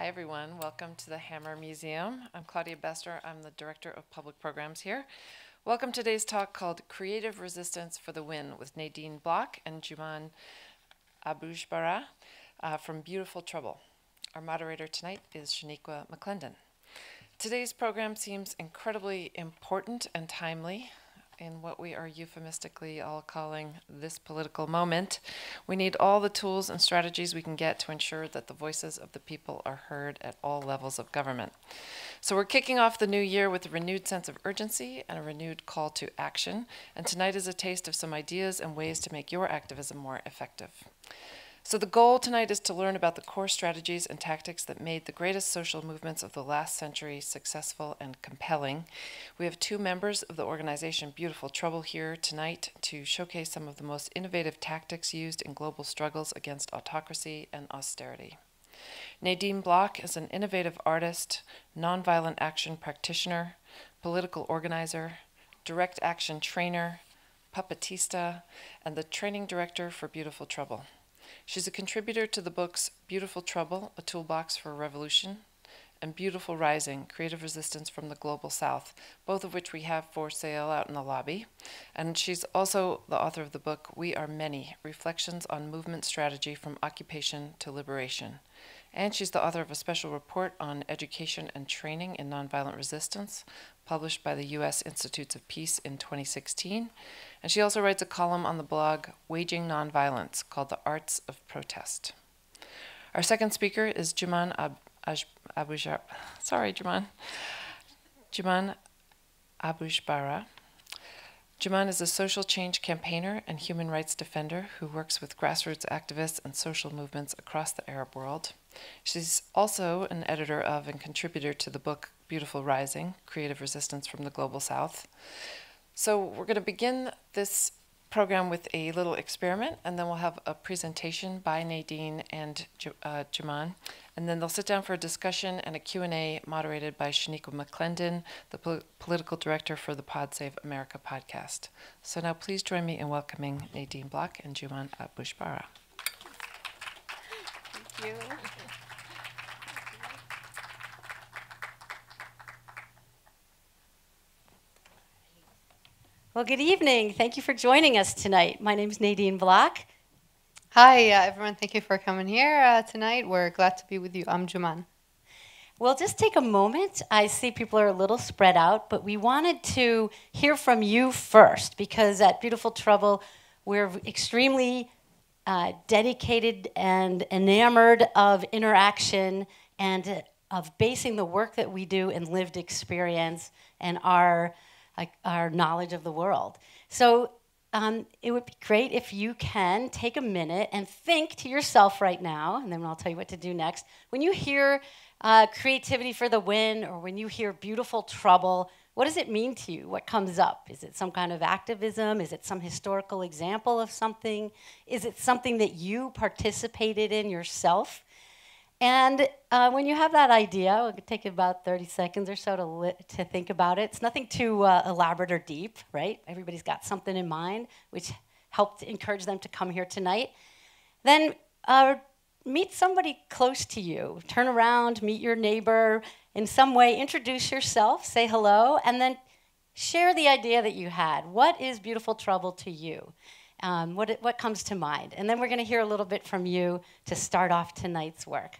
Hi, everyone. Welcome to the Hammer Museum. I'm Claudia Bestor. I'm the Director of Public Programs here. Welcome to today's talk called Creative Resistance for the Win with Nadine Bloch and Juman Abujbara uh, from Beautiful Trouble. Our moderator tonight is Shaniqua McClendon. Today's program seems incredibly important and timely in what we are euphemistically all calling this political moment. We need all the tools and strategies we can get to ensure that the voices of the people are heard at all levels of government. So we're kicking off the new year with a renewed sense of urgency and a renewed call to action. And tonight is a taste of some ideas and ways to make your activism more effective. So the goal tonight is to learn about the core strategies and tactics that made the greatest social movements of the last century successful and compelling. We have two members of the organization Beautiful Trouble here tonight to showcase some of the most innovative tactics used in global struggles against autocracy and austerity. Nadine Bloch is an innovative artist, nonviolent action practitioner, political organizer, direct action trainer, puppetista, and the training director for Beautiful Trouble. She's a contributor to the books Beautiful Trouble, A Toolbox for Revolution, and Beautiful Rising, Creative Resistance from the Global South, both of which we have for sale out in the lobby. And she's also the author of the book We Are Many Reflections on Movement Strategy from Occupation to Liberation. And she's the author of a special report on education and training in nonviolent resistance, published by the U.S. Institutes of Peace in 2016. And she also writes a column on the blog Waging Nonviolence called The Arts of Protest. Our second speaker is Juman Ab- Abujar. Sorry, Juman. Juman Abujbara. Juman is a social change campaigner and human rights defender who works with grassroots activists and social movements across the Arab world. She's also an editor of and contributor to the book Beautiful Rising Creative Resistance from the Global South. So we're going to begin this program with a little experiment, and then we'll have a presentation by Nadine and uh, Juman, and then they'll sit down for a discussion and a Q&A moderated by Shaniqua McClendon, the po political director for the Pod Save America podcast. So now please join me in welcoming Nadine Bloch and Juman Abujbara. Thank you. Well, good evening. Thank you for joining us tonight. My name is Nadine Bloch. Hi, uh, everyone. Thank you for coming here uh, tonight. We're glad to be with you. I'm Juman. We'll just take a moment. I see people are a little spread out, but we wanted to hear from you first because at Beautiful Trouble, we're extremely uh, dedicated and enamored of interaction and of basing the work that we do in lived experience and our our knowledge of the world. So um, it would be great if you can take a minute and think to yourself right now, and then I'll tell you what to do next. When you hear uh, creativity for the win, or when you hear beautiful trouble, what does it mean to you? What comes up? Is it some kind of activism? Is it some historical example of something? Is it something that you participated in yourself? And uh, when you have that idea, it will take about 30 seconds or so to, to think about it. It's nothing too uh, elaborate or deep, right? Everybody's got something in mind, which helped encourage them to come here tonight. Then uh, meet somebody close to you. Turn around, meet your neighbor in some way, introduce yourself, say hello, and then share the idea that you had. What is beautiful trouble to you? Um, what, what comes to mind? And then we're going to hear a little bit from you to start off tonight's work.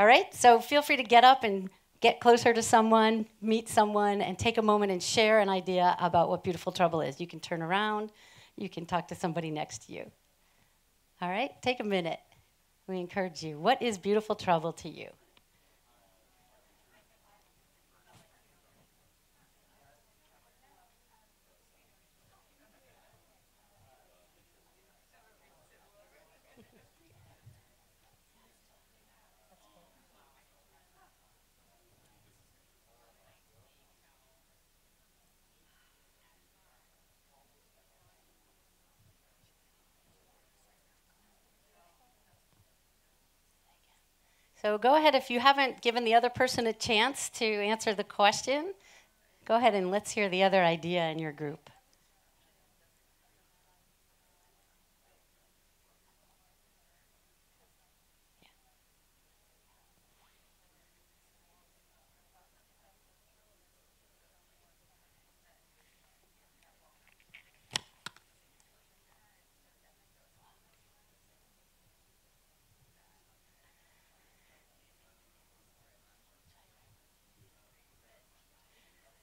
All right? So feel free to get up and get closer to someone, meet someone, and take a moment and share an idea about what beautiful trouble is. You can turn around, you can talk to somebody next to you. All right? Take a minute. We encourage you. What is beautiful trouble to you? So go ahead, if you haven't given the other person a chance to answer the question, go ahead and let's hear the other idea in your group.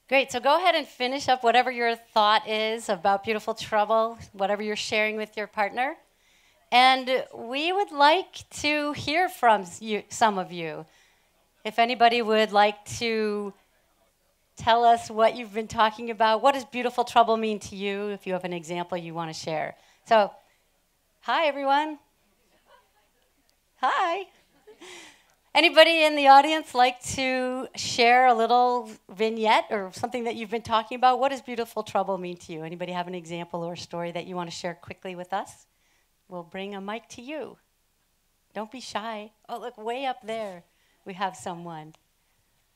Great. So go ahead and finish up whatever your thought is about Beautiful Trouble, whatever you're sharing with your partner. And we would like to hear from you, some of you. If anybody would like to tell us what you've been talking about, what does Beautiful Trouble mean to you, if you have an example you want to share. So, hi, everyone. Hi. Anybody in the audience like to share a little vignette or something that you've been talking about? What does beautiful trouble mean to you? Anybody have an example or story that you want to share quickly with us? We'll bring a mic to you. Don't be shy. Oh, look, way up there, we have someone.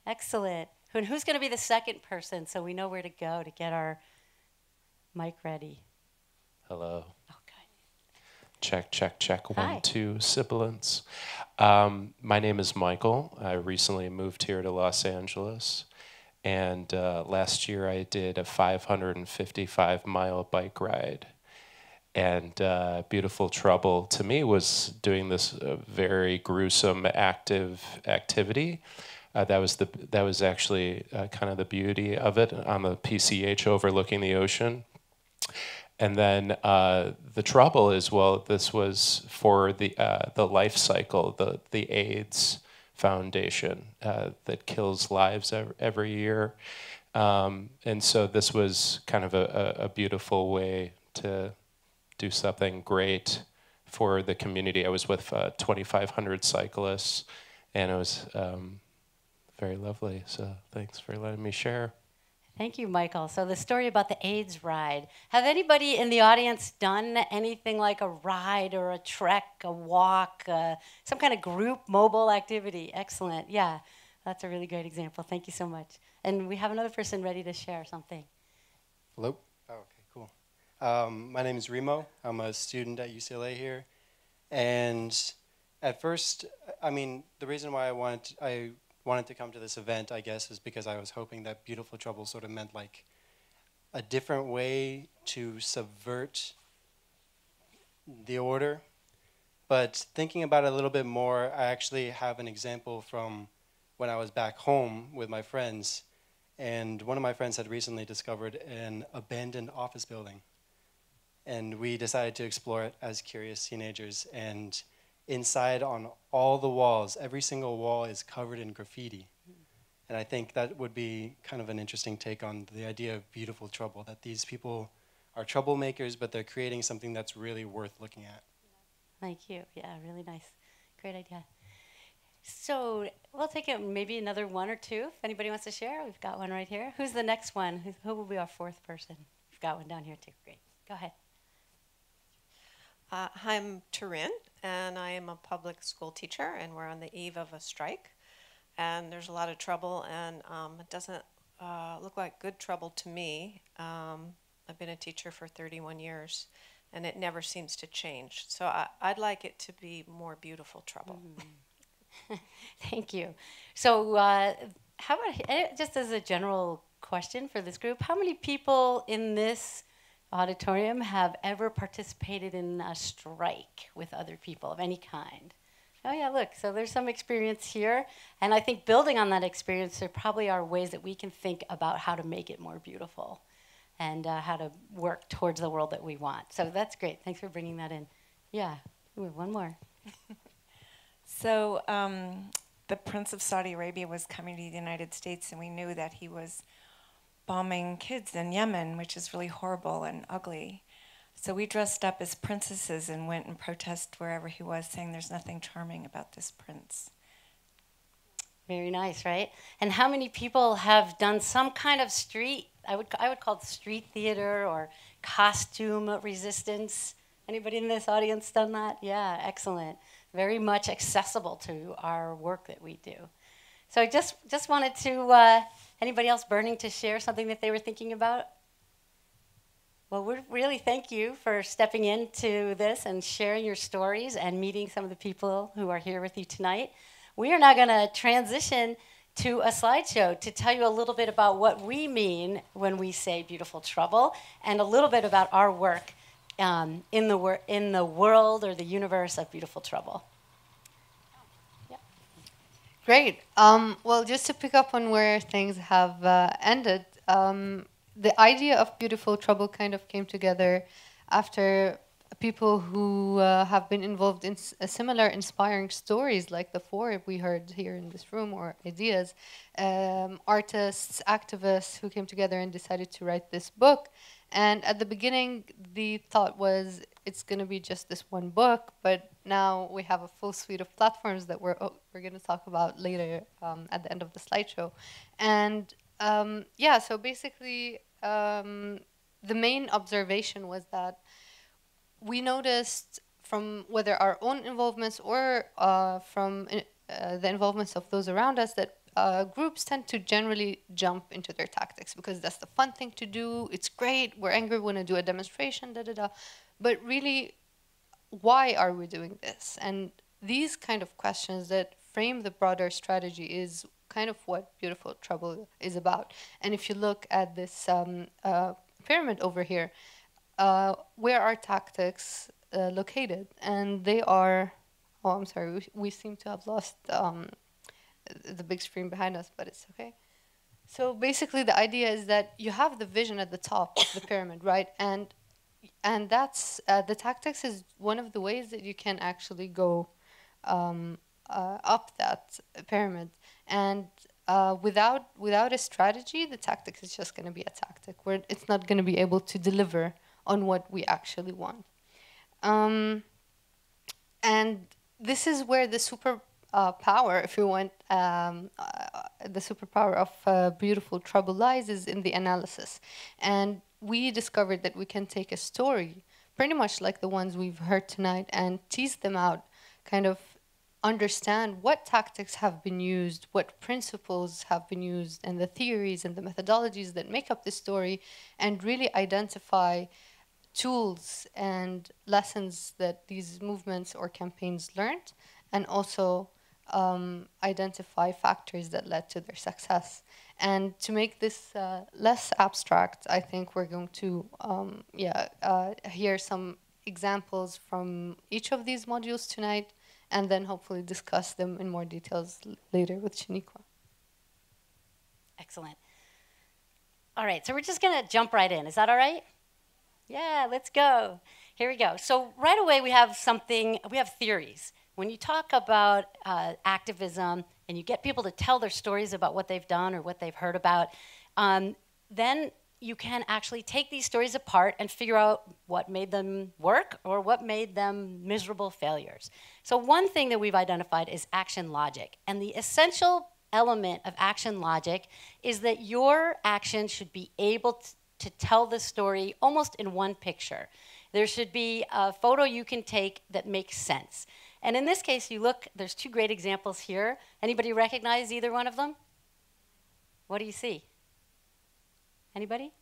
Excellent. And who's going to be the second person so we know where to go to get our mic ready? Hello. Oh. Check, check, check. Hi. One, two, sibilance. Um, my name is Michael. I recently moved here to Los Angeles. And uh, last year I did a 555 mile bike ride. And uh, Beautiful Trouble to me was doing this uh, very gruesome, active activity. Uh, that was the that was actually uh, kind of the beauty of it on the PCH overlooking the ocean. And then uh, the trouble is, well, this was for the uh, the life cycle, the the AIDS Foundation uh, that kills lives ev- every year, um, and so this was kind of a, a, a beautiful way to do something great for the community. I was with uh, 2,500 cyclists, and it was um, very lovely. So thanks for letting me share. Thank you, Michael. So, the story about the AIDS ride. Have anybody in the audience done anything like a ride or a trek, a walk, uh, some kind of group mobile activity? Excellent. Yeah, that's a really great example. Thank you so much. And we have another person ready to share something. Hello? Oh, okay, cool. Um, my name is Remo. I'm a student at UCLA here. And at first, I mean, the reason why I wanted, I wanted to come to this event, I guess, is because I was hoping that Beautiful Trouble sort of meant like a different way to subvert the order. But thinking about it a little bit more, I actually have an example from when I was back home with my friends. And one of my friends had recently discovered an abandoned office building. And we decided to explore it as curious teenagers. And inside, on all the walls, every single wall is covered in graffiti. And I think that would be kind of an interesting take on the idea of beautiful trouble that these people are troublemakers, but they're creating something that's really worth looking at. Thank you. Yeah, really nice. Great idea. So we'll take it maybe another one or two. If anybody wants to share, we've got one right here. Who's the next one? Who, who will be our fourth person? We've got one down here too. Great. Go ahead. Uh, I'm Turin, and I am a public school teacher, and we're on the eve of a strike. And there's a lot of trouble, and um, it doesn't uh, look like good trouble to me. Um, I've been a teacher for 31 years, and it never seems to change. So I, I'd like it to be more beautiful trouble. Thank you. So, uh, how about eh, just as a general question for this group, how many people in this auditorium have ever participated in a strike with other people of any kind? Oh, yeah, look, so there's some experience here. And I think building on that experience, there probably are ways that we can think about how to make it more beautiful and uh, how to work towards the world that we want. So that's great. Thanks for bringing that in. Yeah, we have one more. So um, the Prince of Saudi Arabia was coming to the United States, and we knew that he was bombing kids in Yemen, which is really horrible and ugly. So we dressed up as princesses and went and protested wherever he was, saying there's nothing charming about this prince. Very nice, right? And how many people have done some kind of street? I would I would call it street theater or costume resistance. Anybody in this audience done that? Yeah, excellent. Very much accessible to our work that we do. So I just just wanted to. Uh, anybody else burning to share something that they were thinking about? Well, we really thank you for stepping into this and sharing your stories and meeting some of the people who are here with you tonight. We are now going to transition to a slideshow to tell you a little bit about what we mean when we say beautiful trouble and a little bit about our work um, in, the wor- in the world or the universe of beautiful trouble. Great. Um, well, just to pick up on where things have uh, ended, um, the idea of Beautiful Trouble kind of came together after people who uh, have been involved in uh, similar inspiring stories like the four we heard here in this room or ideas um, artists activists who came together and decided to write this book and at the beginning the thought was it's going to be just this one book but now we have a full suite of platforms that we're, oh, we're going to talk about later um, at the end of the slideshow. And um, yeah so basically um, the main observation was that we noticed from whether our own involvements or uh, from uh, the involvements of those around us that uh, groups tend to generally jump into their tactics because that's the fun thing to do. It's great. We're angry. We want to do a demonstration. Da da da. But really, why are we doing this? And these kind of questions that frame the broader strategy is kind of what Beautiful Trouble is about. And if you look at this um, uh, pyramid over here, uh, where are tactics uh, located? And they are, oh, I'm sorry, we, we seem to have lost um, the big screen behind us, but it's okay. So basically, the idea is that you have the vision at the top of the pyramid, right? And and that's uh, the tactics is one of the ways that you can actually go um, uh, up that pyramid. And uh, without without a strategy, the tactics is just going to be a tactic where it's not going to be able to deliver on what we actually want. Um, and this is where the super uh, power, if you want, um, uh, the superpower of uh, Beautiful Trouble lies is in the analysis. And we discovered that we can take a story, pretty much like the ones we've heard tonight, and tease them out, kind of understand what tactics have been used, what principles have been used, and the theories and the methodologies that make up the story, and really identify tools and lessons that these movements or campaigns learned, and also um, identify factors that led to their success. And to make this uh, less abstract, I think we're going to um, yeah uh, hear some examples from each of these modules tonight, and then hopefully discuss them in more details later with Shaniqua. Excellent. All right, so we're just going to jump right in. Is that all right? Yeah, let's go. Here we go. So right away we have something, we have theories. When you talk about uh, activism and you get people to tell their stories about what they've done or what they've heard about, um, then you can actually take these stories apart and figure out what made them work or what made them miserable failures. So, one thing that we've identified is action logic. And the essential element of action logic is that your action should be able to, to tell the story almost in one picture. There should be a photo you can take that makes sense. And in this case, you look, there's two great examples here. Anybody recognize either one of them? What do you see? Anybody?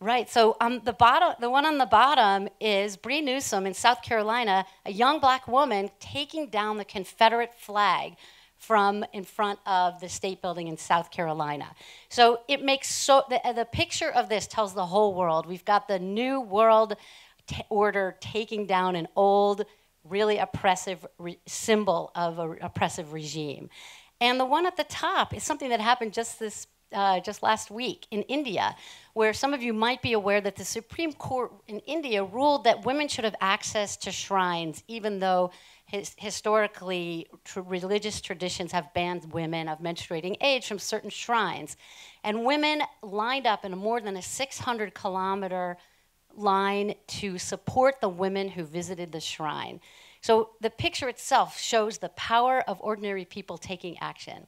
Right. So um, the bottom, the one on the bottom is Bree Newsom in South Carolina, a young black woman taking down the Confederate flag from in front of the state building in South Carolina. So it makes so the, the picture of this tells the whole world. We've got the new world order taking down an old, really oppressive re- symbol of an oppressive regime. And the one at the top is something that happened just this uh, just last week in India, where some of you might be aware that the Supreme Court in India ruled that women should have access to shrines, even though his, historically tr- religious traditions have banned women of menstruating age from certain shrines. And women lined up in a more than a 600 kilometer line to support the women who visited the shrine. So the picture itself shows the power of ordinary people taking action.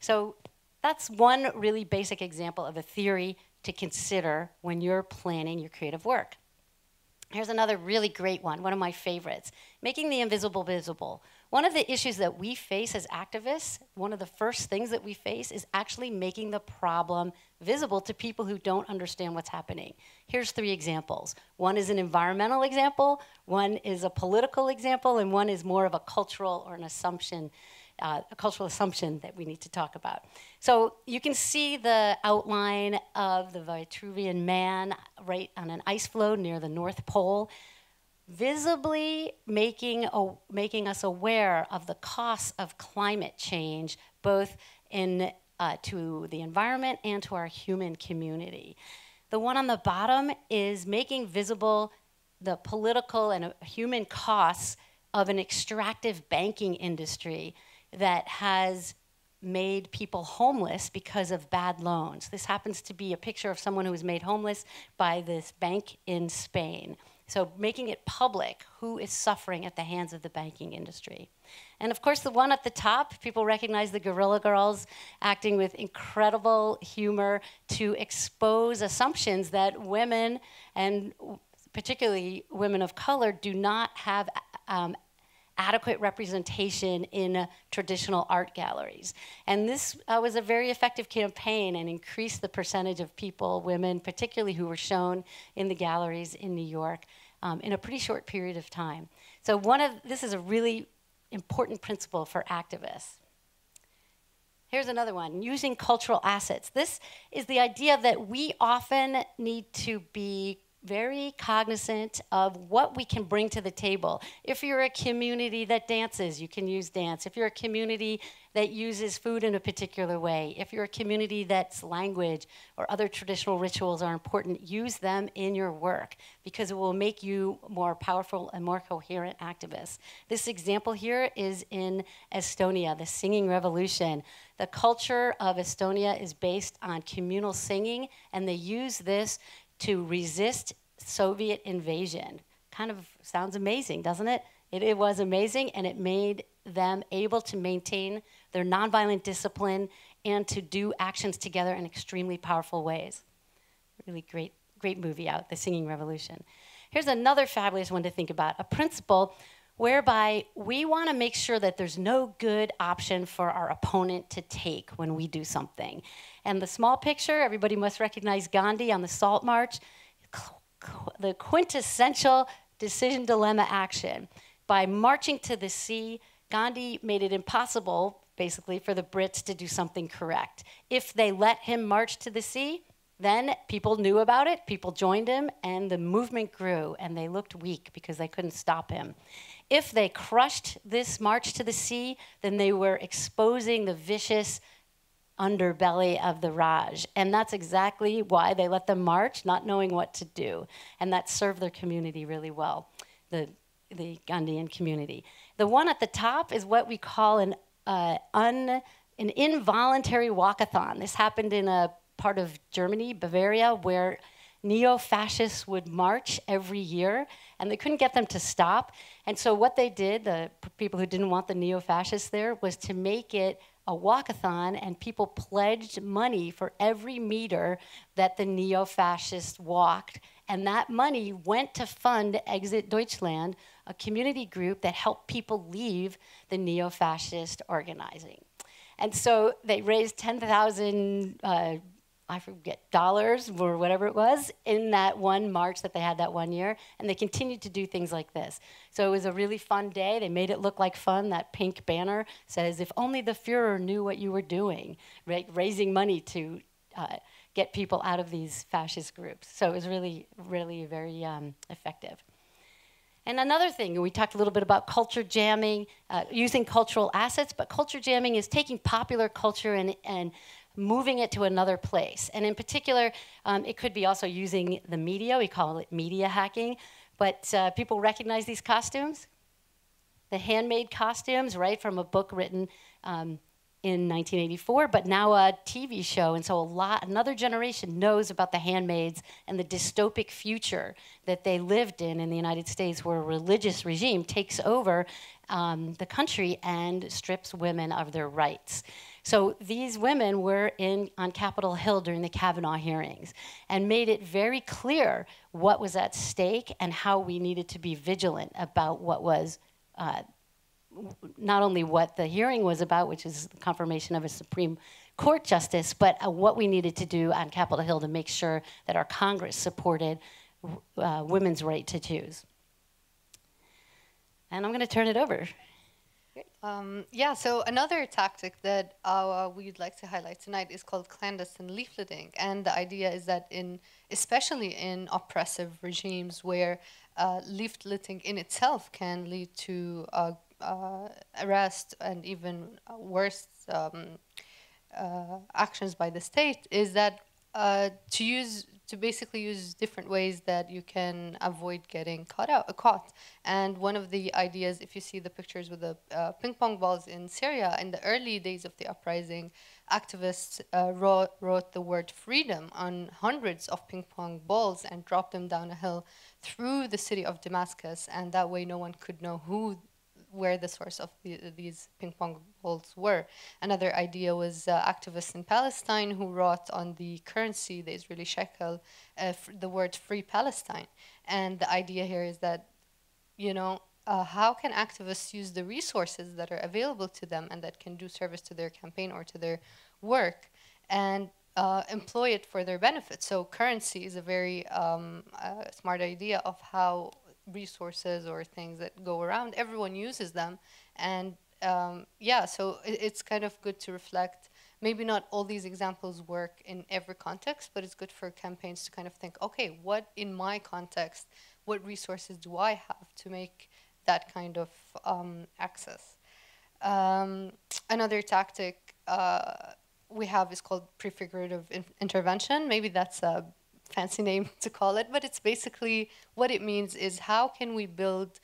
So that's one really basic example of a theory to consider when you're planning your creative work. Here's another really great one, one of my favorites making the invisible visible. One of the issues that we face as activists, one of the first things that we face is actually making the problem visible to people who don't understand what's happening. Here's three examples one is an environmental example, one is a political example, and one is more of a cultural or an assumption uh, a cultural assumption that we need to talk about. So you can see the outline of the Vitruvian Man right on an ice floe near the North Pole, visibly making, a, making us aware of the costs of climate change, both in uh, to the environment and to our human community. The one on the bottom is making visible the political and uh, human costs of an extractive banking industry that has made people homeless because of bad loans. This happens to be a picture of someone who was made homeless by this bank in Spain. So making it public who is suffering at the hands of the banking industry. And of course, the one at the top, people recognize the Guerrilla Girls acting with incredible humor to expose assumptions that women, and particularly women of color, do not have um, adequate representation in uh, traditional art galleries. And this uh, was a very effective campaign and increased the percentage of people, women particularly, who were shown in the galleries in New York um, in a pretty short period of time. So one of this is a really important principle for activists. Here's another one, using cultural assets. This is the idea that we often need to be very cognizant of what we can bring to the table. If you're a community that dances, you can use dance. If you're a community that uses food in a particular way, if you're a community that's language or other traditional rituals are important, use them in your work because it will make you more powerful and more coherent activists. This example here is in Estonia, the singing revolution. The culture of Estonia is based on communal singing, and they use this to resist Soviet invasion. Kind of sounds amazing, doesn't it? It, it was amazing, and it made them able to maintain their nonviolent discipline and to do actions together in extremely powerful ways. Really great, great movie out, The Singing Revolution. Here's another fabulous one to think about a principle whereby we want to make sure that there's no good option for our opponent to take when we do something. And the small picture, everybody must recognize Gandhi on the Salt March, the quintessential decision dilemma action. By marching to the sea, Gandhi made it impossible, basically, for the Brits to do something correct. If they let him march to the sea, then people knew about it, people joined him, and the movement grew, and they looked weak because they couldn't stop him if they crushed this march to the sea, then they were exposing the vicious underbelly of the Raj. And that's exactly why they let them march, not knowing what to do. And that served their community really well, the, the Gandhian community. The one at the top is what we call an, uh, un, an involuntary walkathon. This happened in a part of Germany, Bavaria, where neo fascists would march every year and they couldn't get them to stop. And so what they did, the people who didn't want the neo-fascists there, was to make it a walkathon, and people pledged money for every meter that the neo-fascists walked. And that money went to fund Exit Deutschland, a community group that helped people leave the neo-fascist organizing. And so they raised 10,000 uh, I forget, dollars or whatever it was in that one march that they had that one year. And they continued to do things like this. So it was a really fun day. They made it look like fun. That pink banner says, if only the Fuhrer knew what you were doing? Raising money to uh, get people out of these fascist groups. So it was really, really very um, effective. And another thing, we talked a little bit about culture jamming, uh, using cultural assets, but culture jamming is taking popular culture and, and moving it to another place. And in particular, um, it could be also using the media. We call it media hacking. But uh, people recognize these costumes? The handmaid costumes, right, from a book written um, in 1984, but now a TV show. And so a lot, another generation knows about the handmaids and the dystopic future that they lived in in the United States, where a religious regime takes over um, the country and strips women of their rights. So these women were in on Capitol Hill during the Kavanaugh hearings and made it very clear what was at stake and how we needed to be vigilant about what was uh, not only what the hearing was about, which is the confirmation of a Supreme Court justice, but uh, what we needed to do on Capitol Hill to make sure that our Congress supported uh, women's right to choose. And I'm going to turn it over. Um, yeah, so another tactic that uh, we'd like to highlight tonight is called clandestine leafleting. And the idea is that in, especially in oppressive regimes where uh, leafleting in itself can lead to uh, uh arrest and even worse um, uh, actions by the state is that uh, to use to basically use different ways that you can avoid getting caught out caught. And one of the ideas if you see the pictures with the uh, ping pong balls in syria in the early days of the uprising activists uh, wrote, wrote the word freedom on hundreds of ping pong balls and dropped them down a hill through the city of damascus. And that way no one could know who where the source of the, these ping pong balls were. Another idea was uh, activists in Palestine who wrote on the currency, the Israeli shekel, uh, the word free Palestine. And the idea here is that, you know, uh, how can activists use the resources that are available to them and that can do service to their campaign or to their work and uh, employ it for their benefit? So, currency is a very um, uh, smart idea of how resources or things that go around. Everyone uses them, and um, yeah, so it, it's kind of good to reflect. Maybe not all these examples work in every context, but it's good for campaigns to kind of think, okay, what in my context, what resources do I have to make that kind of um, access? Um, another tactic uh, we have is called prefigurative in intervention. Maybe that's a fancy name to call it, but it's basically what it means is how can we build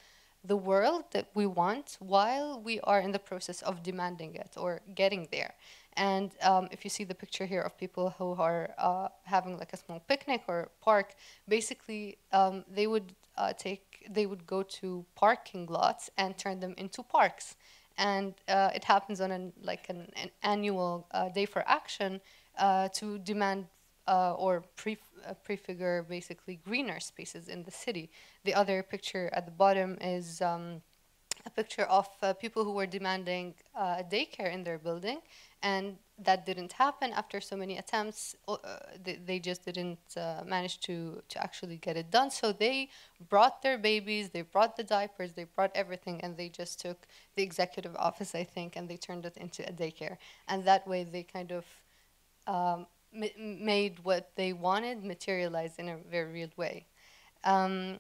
the world that we want while we are in the process of demanding it or getting there. And um, if you see the picture here of people who are uh, having like a small picnic or park, basically um, they would uh, take, they would go to parking lots and turn them into parks. And uh, it happens on an like an, an annual uh, day for action uh, to demand uh, or pre uh, prefigure basically greener spaces in the city. The other picture at the bottom is um, a picture of uh, people who were demanding uh, daycare in their building, and that didn't happen after so many attempts. Uh, they, they just didn't uh, manage to, to actually get it done. So they brought their babies, they brought the diapers, they brought everything, and they just took the executive office, I think, and they turned it into a daycare. And that way they kind of um, made what they wanted materialize in a very real way. Um,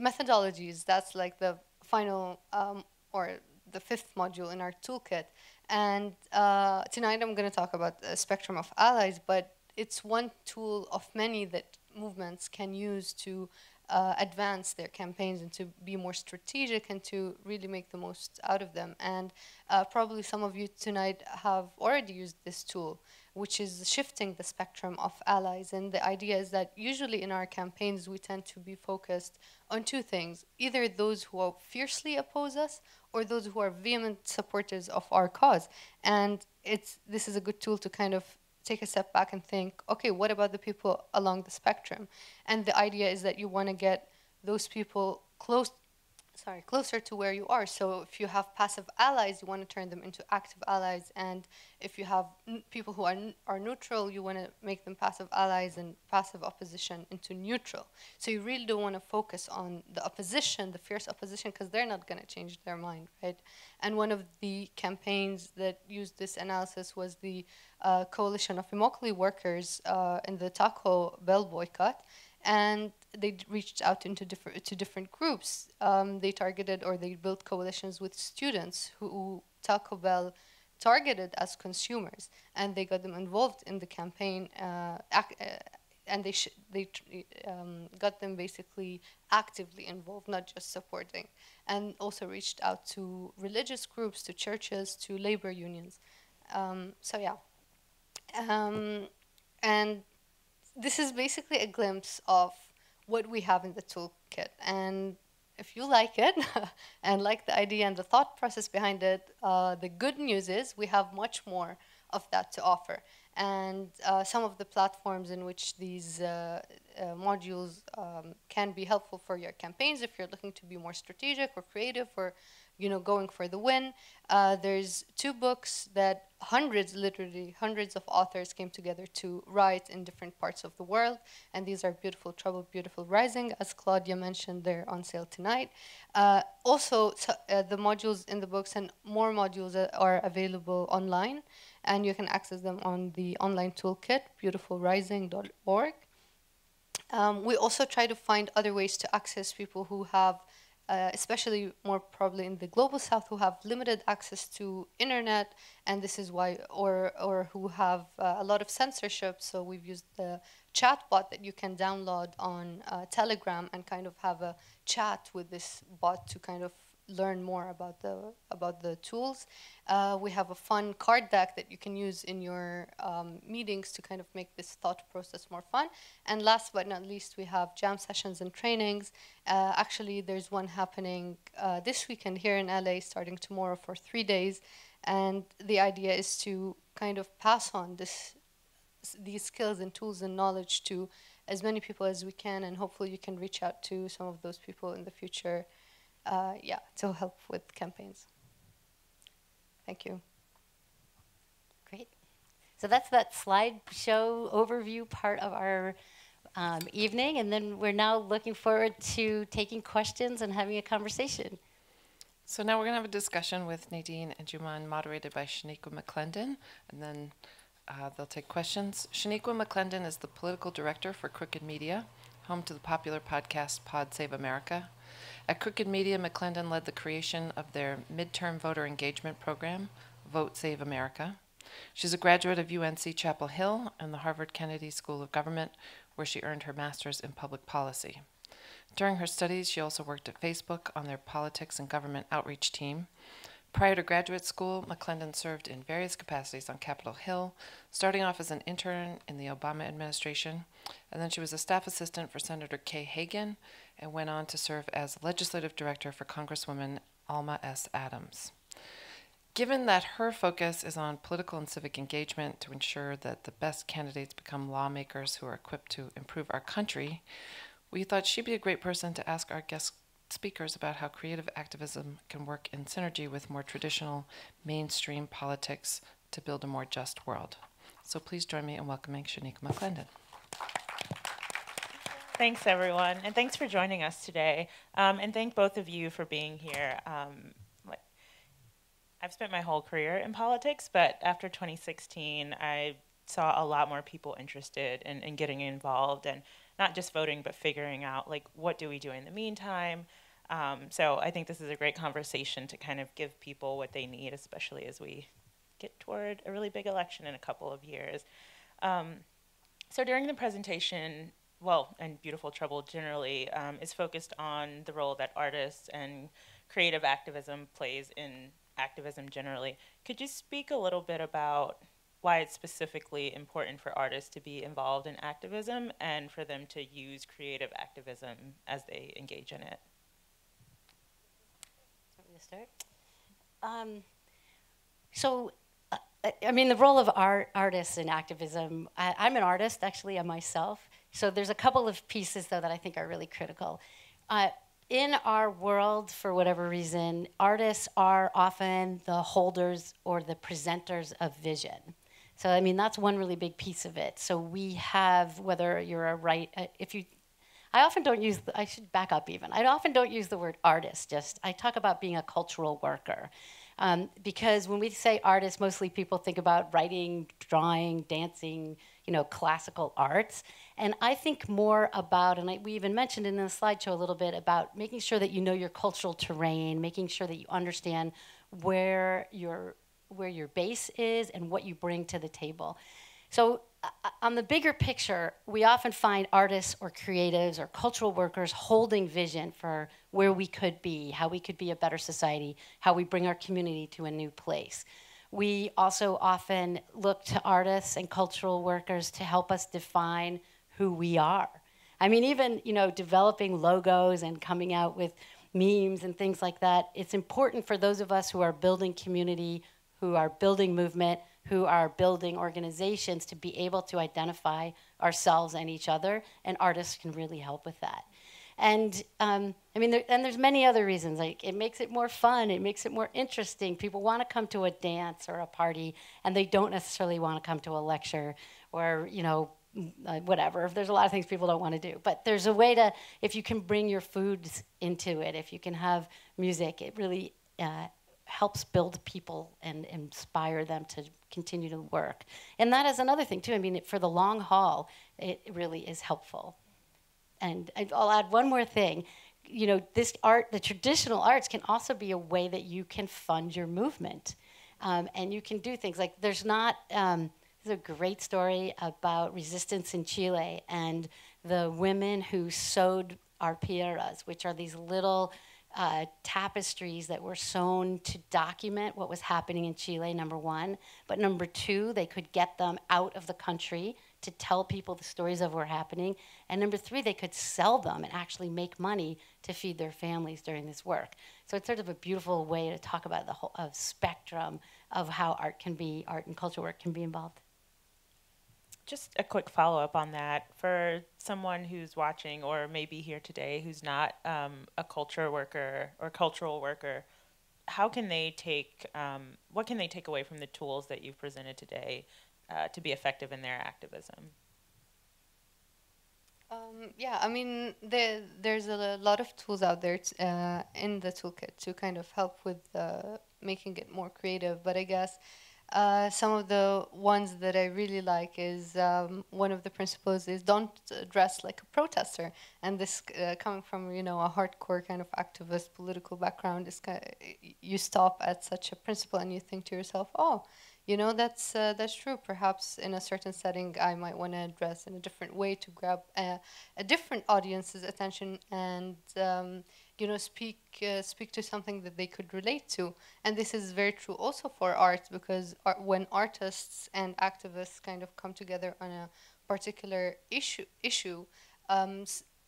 methodologies, that's like the final um, or the fifth module in our toolkit. And uh, tonight I'm going to talk about the spectrum of allies, but it's one tool of many that movements can use to uh, advance their campaigns and to be more strategic and to really make the most out of them. And uh, probably some of you tonight have already used this tool which is shifting the spectrum of allies. And the idea is that usually in our campaigns, we tend to be focused on two things either those who are fiercely oppose us or those who are vehement supporters of our cause. And it's, this is a good tool to kind of take a step back and think okay, what about the people along the spectrum? And the idea is that you want to get those people close sorry, closer to where you are. So if you have passive allies, you want to turn them into active allies, and if you have people who are are neutral, you want to make them passive allies and passive opposition into neutral. So you really don't want to focus on the opposition, the fierce opposition, because they're not going to change their mind, right? And one of the campaigns that used this analysis was the uh, coalition of Immokalee workers uh, in the Taco Bell boycott and they reached out into different to different groups. Um, they targeted or they built coalitions with students who Taco Bell targeted as consumers, and they got them involved in the campaign. Uh, uh, and they they um, got them basically actively involved, not just supporting, and also reached out to religious groups, to churches, to labor unions. Um, so yeah, um, and this is basically a glimpse of what we have in the toolkit. And if you like it and like the idea and the thought process behind it, uh, the good news is we have much more of that to offer. And uh, some of the platforms in which these uh, uh modules um, can be helpful for your campaigns if you're looking to be more strategic or creative or you know, going for the win. Uh, there's two books that hundreds, literally hundreds of authors came together to write in different parts of the world, and these are Beautiful Trouble, Beautiful Rising, as Claudia mentioned, they're on sale tonight. Uh, also, uh, the modules in the books and more modules are available online, and you can access them on the online toolkit, beautifulrising.org. Um, we also try to find other ways to access people who have uh, especially more probably in the global south who have limited access to internet and this is why or or who have uh, a lot of censorship. So we've used the chat bot that you can download on uh, telegram and kind of have a chat with this bot to kind of learn more about the about the tools. Uh, we have a fun card deck that you can use in your um, meetings to kind of make this thought process more fun. And last but not least, we have jam sessions and trainings. Uh, actually, there's one happening uh, this weekend here in LA, starting tomorrow for three days. And the idea is to kind of pass on this these skills and tools and knowledge to as many people as we can, and hopefully you can reach out to some of those people in the future uh, yeah, to help with campaigns. Thank you. Great. So that's that slideshow overview part of our um, evening, and then we're now looking forward to taking questions and having a conversation. So now we're going to have a discussion with Nadine and Juman, moderated by Shaniqua McClendon, and then uh, they'll take questions. Shaniqua McClendon is the political director for Crooked Media, home to the popular podcast Pod Save America, at Crooked Media, McClendon led the creation of their midterm voter engagement program, Vote Save America. She's a graduate of UNC Chapel Hill and the Harvard Kennedy School of Government, where she earned her master's in public policy. During her studies, she also worked at Facebook on their politics and government outreach team. Prior to graduate school, McClendon served in various capacities on Capitol Hill, starting off as an intern in the Obama administration, and then she was a staff assistant for Senator Kay Hagan and went on to serve as legislative director for Congresswoman Alma S. Adams. Given that her focus is on political and civic engagement to ensure that the best candidates become lawmakers who are equipped to improve our country, we thought she'd be a great person to ask our guest speakers about how creative activism can work in synergy with more traditional mainstream politics to build a more just world. So please join me in welcoming Shaniqua McClendon. Thanks, everyone, and thanks for joining us today. Um, and thank both of you for being here. Um, I've spent my whole career in politics, but after 2016, I saw a lot more people interested in, in getting involved and not just voting, but figuring out like what do we do in the meantime. Um, so I think this is a great conversation to kind of give people what they need, especially as we get toward a really big election in a couple of years. Um, so during the presentation, well, and Beautiful Trouble generally, um, is focused on the role that artists and creative activism plays in activism generally. Could you speak a little bit about why it's specifically important for artists to be involved in activism and for them to use creative activism as they engage in it? Want me to start? Um, so, uh, I mean, the role of art, artists in activism. I, I'm an artist, actually, myself. So there's a couple of pieces though that I think are really critical. Uh, in our world, for whatever reason, artists are often the holders or the presenters of vision. So I mean that's one really big piece of it. So we have whether you're a right, uh, if you, I often don't use. I should back up even. I often don't use the word artist. Just I talk about being a cultural worker. Um, because when we say artist, mostly people think about writing, drawing, dancing, you know, classical arts. And I think more about, and I, we even mentioned in the slideshow a little bit about making sure that you know your cultural terrain, making sure that you understand where your where your base is and what you bring to the table. So uh, on the bigger picture, we often find artists or creatives or cultural workers holding vision for where we could be, how we could be a better society, how we bring our community to a new place. We also often look to artists and cultural workers to help us define who we are. I mean, even you know, developing logos and coming out with memes and things like that. It's important for those of us who are building community, who are building movement, who are building organizations to be able to identify ourselves and each other, and artists can really help with that. And um, I mean, there, and there's many other reasons. Like it makes it more fun. It makes it more interesting. People want to come to a dance or a party, and they don't necessarily want to come to a lecture or you know whatever. There's a lot of things people don't want to do, but there's a way to if you can bring your foods into it, if you can have music, it really uh, helps build people and inspire them to continue to work. And that is another thing too. I mean, it, for the long haul, it really is helpful. And I'll add one more thing. you know, this art, the traditional arts can also be a way that you can fund your movement. Um, and you can do things like there's not, um, there's a great story about resistance in Chile and the women who sewed arpilleras, which are these little uh, tapestries that were sewn to document what was happening in Chile, number one. But number two, they could get them out of the country to tell people the stories of what were happening. And number three, they could sell them and actually make money to feed their families during this work. So it's sort of a beautiful way to talk about the whole of spectrum of how art can be, art and culture work can be involved. Just a quick follow up on that for someone who's watching or maybe here today who's not um, a culture worker or cultural worker. How can they take? Um, what can they take away from the tools that you've presented today uh, to be effective in their activism? Um, yeah, I mean, there, there's a lot of tools out there uh, in the toolkit to kind of help with uh, making it more creative. But I guess uh, some of the ones that I really like is um, one of the principles is don't dress like a protester. And this uh, coming from you know a hardcore kind of activist political background is kind of, you stop at such a principle and you think to yourself, oh you know that's uh, that's true perhaps in a certain setting i might want to dress in a different way to grab a, a different audience's attention and um, you know speak uh, speak to something that they could relate to. And this is very true also for art because art, when artists and activists kind of come together on a particular issue issue um,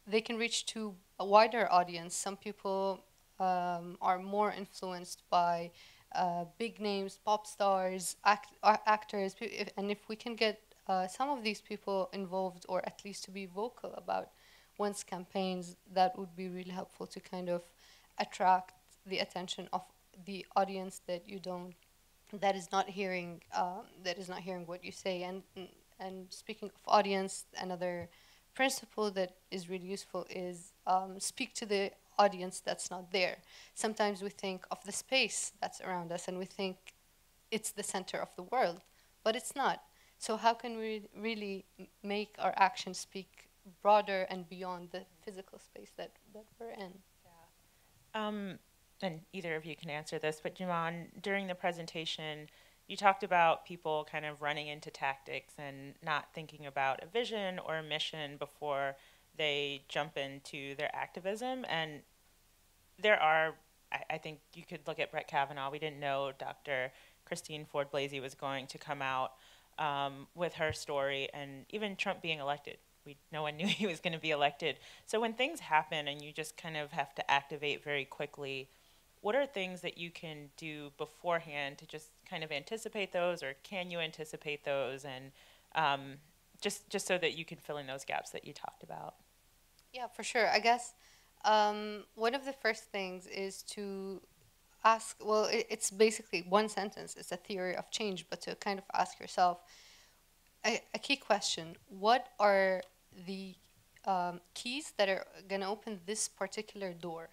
they can reach to a wider audience. Some people um, are more influenced by uh, big names, pop stars, act, actors, and if we can get uh, some of these people involved or at least to be vocal about one's campaigns, that would be really helpful to kind of attract the attention of the audience that you don't, that is not hearing, um, that is not hearing what you say. And and speaking of audience, another principle that is really useful is um, speak to the audience that's not there. Sometimes we think of the space that's around us and we think it's the center of the world, but it's not. So, how can we really make our actions speak broader and beyond the physical space that, that we're in? Yeah. Um, and either of you can answer this, but Juman, during the presentation, you talked about people kind of running into tactics and not thinking about a vision or a mission before they jump into their activism. And there are, I, I think you could look at Brett Kavanaugh. We didn't know Dr. Christine Ford Blasey was going to come out um, with her story, and even Trump being elected. We, no one knew he was going to be elected. So when things happen and you just kind of have to activate very quickly, what are things that you can do beforehand to just kind of anticipate those, or can you anticipate those, and um, just just so that you can fill in those gaps that you talked about? Yeah, for sure. I guess um, one of the first things is to ask. Well, it, it's basically one sentence. It's a theory of change, but to kind of ask yourself a, a key question: What are the um, keys that are going to open this particular door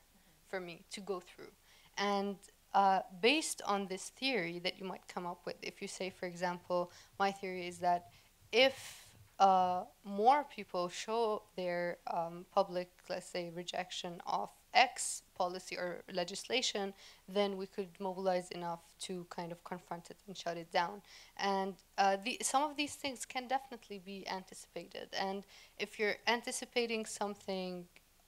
for me to go through? And uh, based on this theory that you might come up with, if you say, for example, my theory is that if uh, more people show their um, public, let's say, rejection of X policy or legislation, then we could mobilize enough to kind of confront it and shut it down. And uh, the, some of these things can definitely be anticipated. And if you're anticipating something,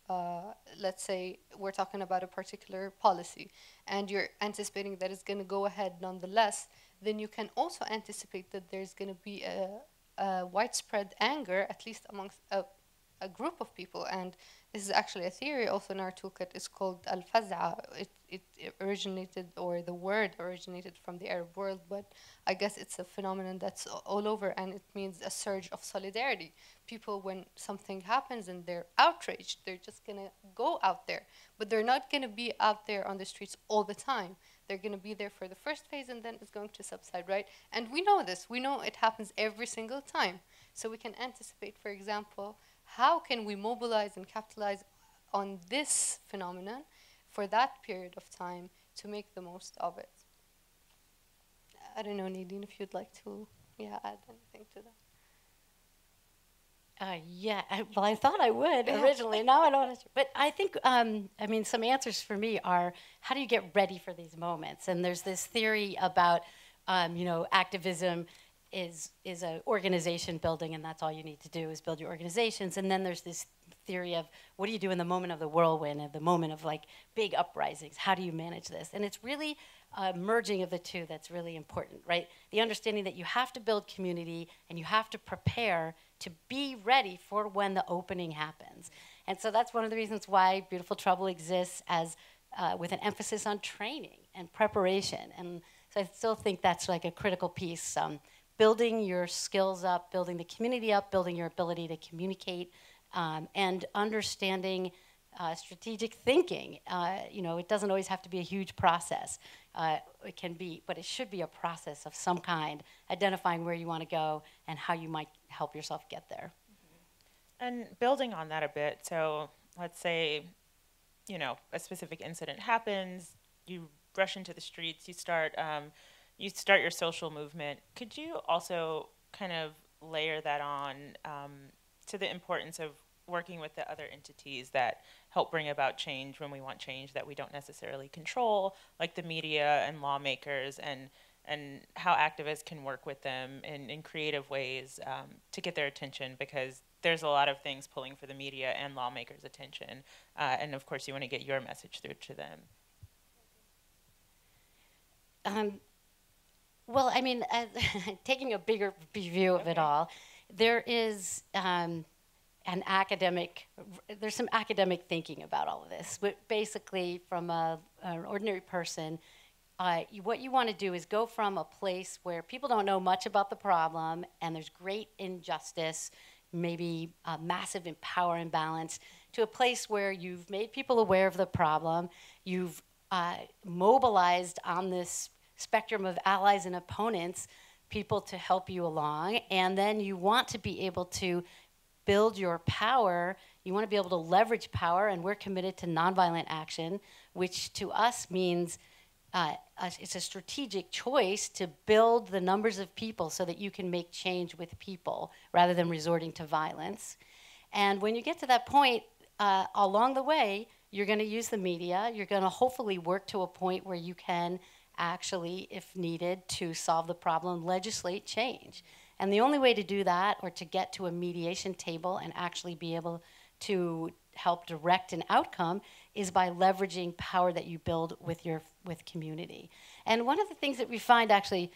uh, let's say we're talking about a particular policy, and you're anticipating that it's going to go ahead nonetheless, then you can also anticipate that there's going to be a uh, widespread anger, at least amongst a, a, group of people. And this is actually a theory also in our toolkit. It's called al faz'a. It, it, it, originated, or the word originated from the Arab world, but I guess it's a phenomenon that's all over and it means a surge of solidarity. People, when something happens and they're outraged, they're just going to go out there. But they're not going to be out there on the streets all the time they're going to be there for the first phase and then it's going to subside, right? And we know this. We know it happens every single time. So we can anticipate, for example, how can we mobilize and capitalize on this phenomenon for that period of time to make the most of it. I don't know, Nadine, if you'd like to yeah, add anything to that. Uh, yeah, I, well, I thought I would originally. now I don't. But I think, um, I mean, some answers for me are how do you get ready for these moments? And there's this theory about, um, you know, activism is is a organization building, and that's all you need to do is build your organizations. And then there's this theory of what do you do in the moment of the whirlwind, at the moment of like big uprisings? How do you manage this? And it's really a merging of the two that's really important, right? The understanding that you have to build community and you have to prepare to be ready for when the opening happens. And so that's one of the reasons why Beautiful Trouble exists as uh, with an emphasis on training and preparation. And so I still think that's like a critical piece. Um, building your skills up, building the community up, building your ability to communicate, um, and understanding uh, strategic thinking. Uh, you know, it doesn't always have to be a huge process. Uh, it can be, but it should be a process of some kind, identifying where you want to go and how you might help yourself get there. And building on that a bit, so let's say, you know, a specific incident happens, you rush into the streets, you start, um, you start your social movement. Could you also kind of layer that on um, to the importance of working with the other entities that help bring about change when we want change that we don't necessarily control, like the media and lawmakers, and and how activists can work with them in, in creative ways um, to get their attention because there's a lot of things pulling for the media and lawmakers' attention. Uh, and of course, you want to get your message through to them. Um, well, I mean, uh, taking a bigger view of okay. it all, there is. Um, an academic, there's some academic thinking about all of this. But basically, from a, an ordinary person, uh, you, what you want to do is go from a place where people don't know much about the problem and there's great injustice, maybe a massive power imbalance, to a place where you've made people aware of the problem, you've uh, mobilized on this spectrum of allies and opponents people to help you along, and then you want to be able to build your power, you want to be able to leverage power, and we're committed to nonviolent action, which to us means uh, it's a strategic choice to build the numbers of people so that you can make change with people rather than resorting to violence. And when you get to that point, uh, along the way, you're going to use the media. You're going to hopefully work to a point where you can actually, if needed, to solve the problem, legislate change. And the only way to do that or to get to a mediation table and actually be able to help direct an outcome is by leveraging power that you build with your with community. And one of the things that we find actually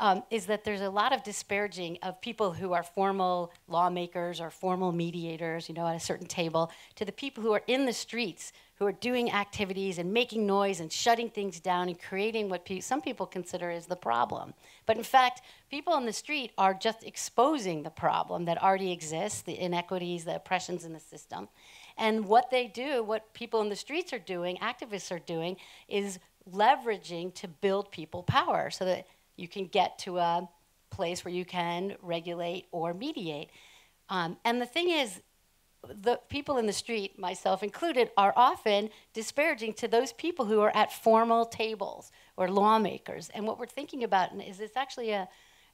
um, is that there's a lot of disparaging of people who are formal lawmakers or formal mediators, you know, at a certain table, to the people who are in the streets who are doing activities and making noise and shutting things down and creating what pe some people consider is the problem. But in fact, people on the street are just exposing the problem that already exists, the inequities, the oppressions in the system. And what they do, what people in the streets are doing, activists are doing, is leveraging to build people power so that you can get to a place where you can regulate or mediate. Um, and the thing is, the people in the street, myself included, are often disparaging to those people who are at formal tables or lawmakers. And what we're thinking about is it's actually a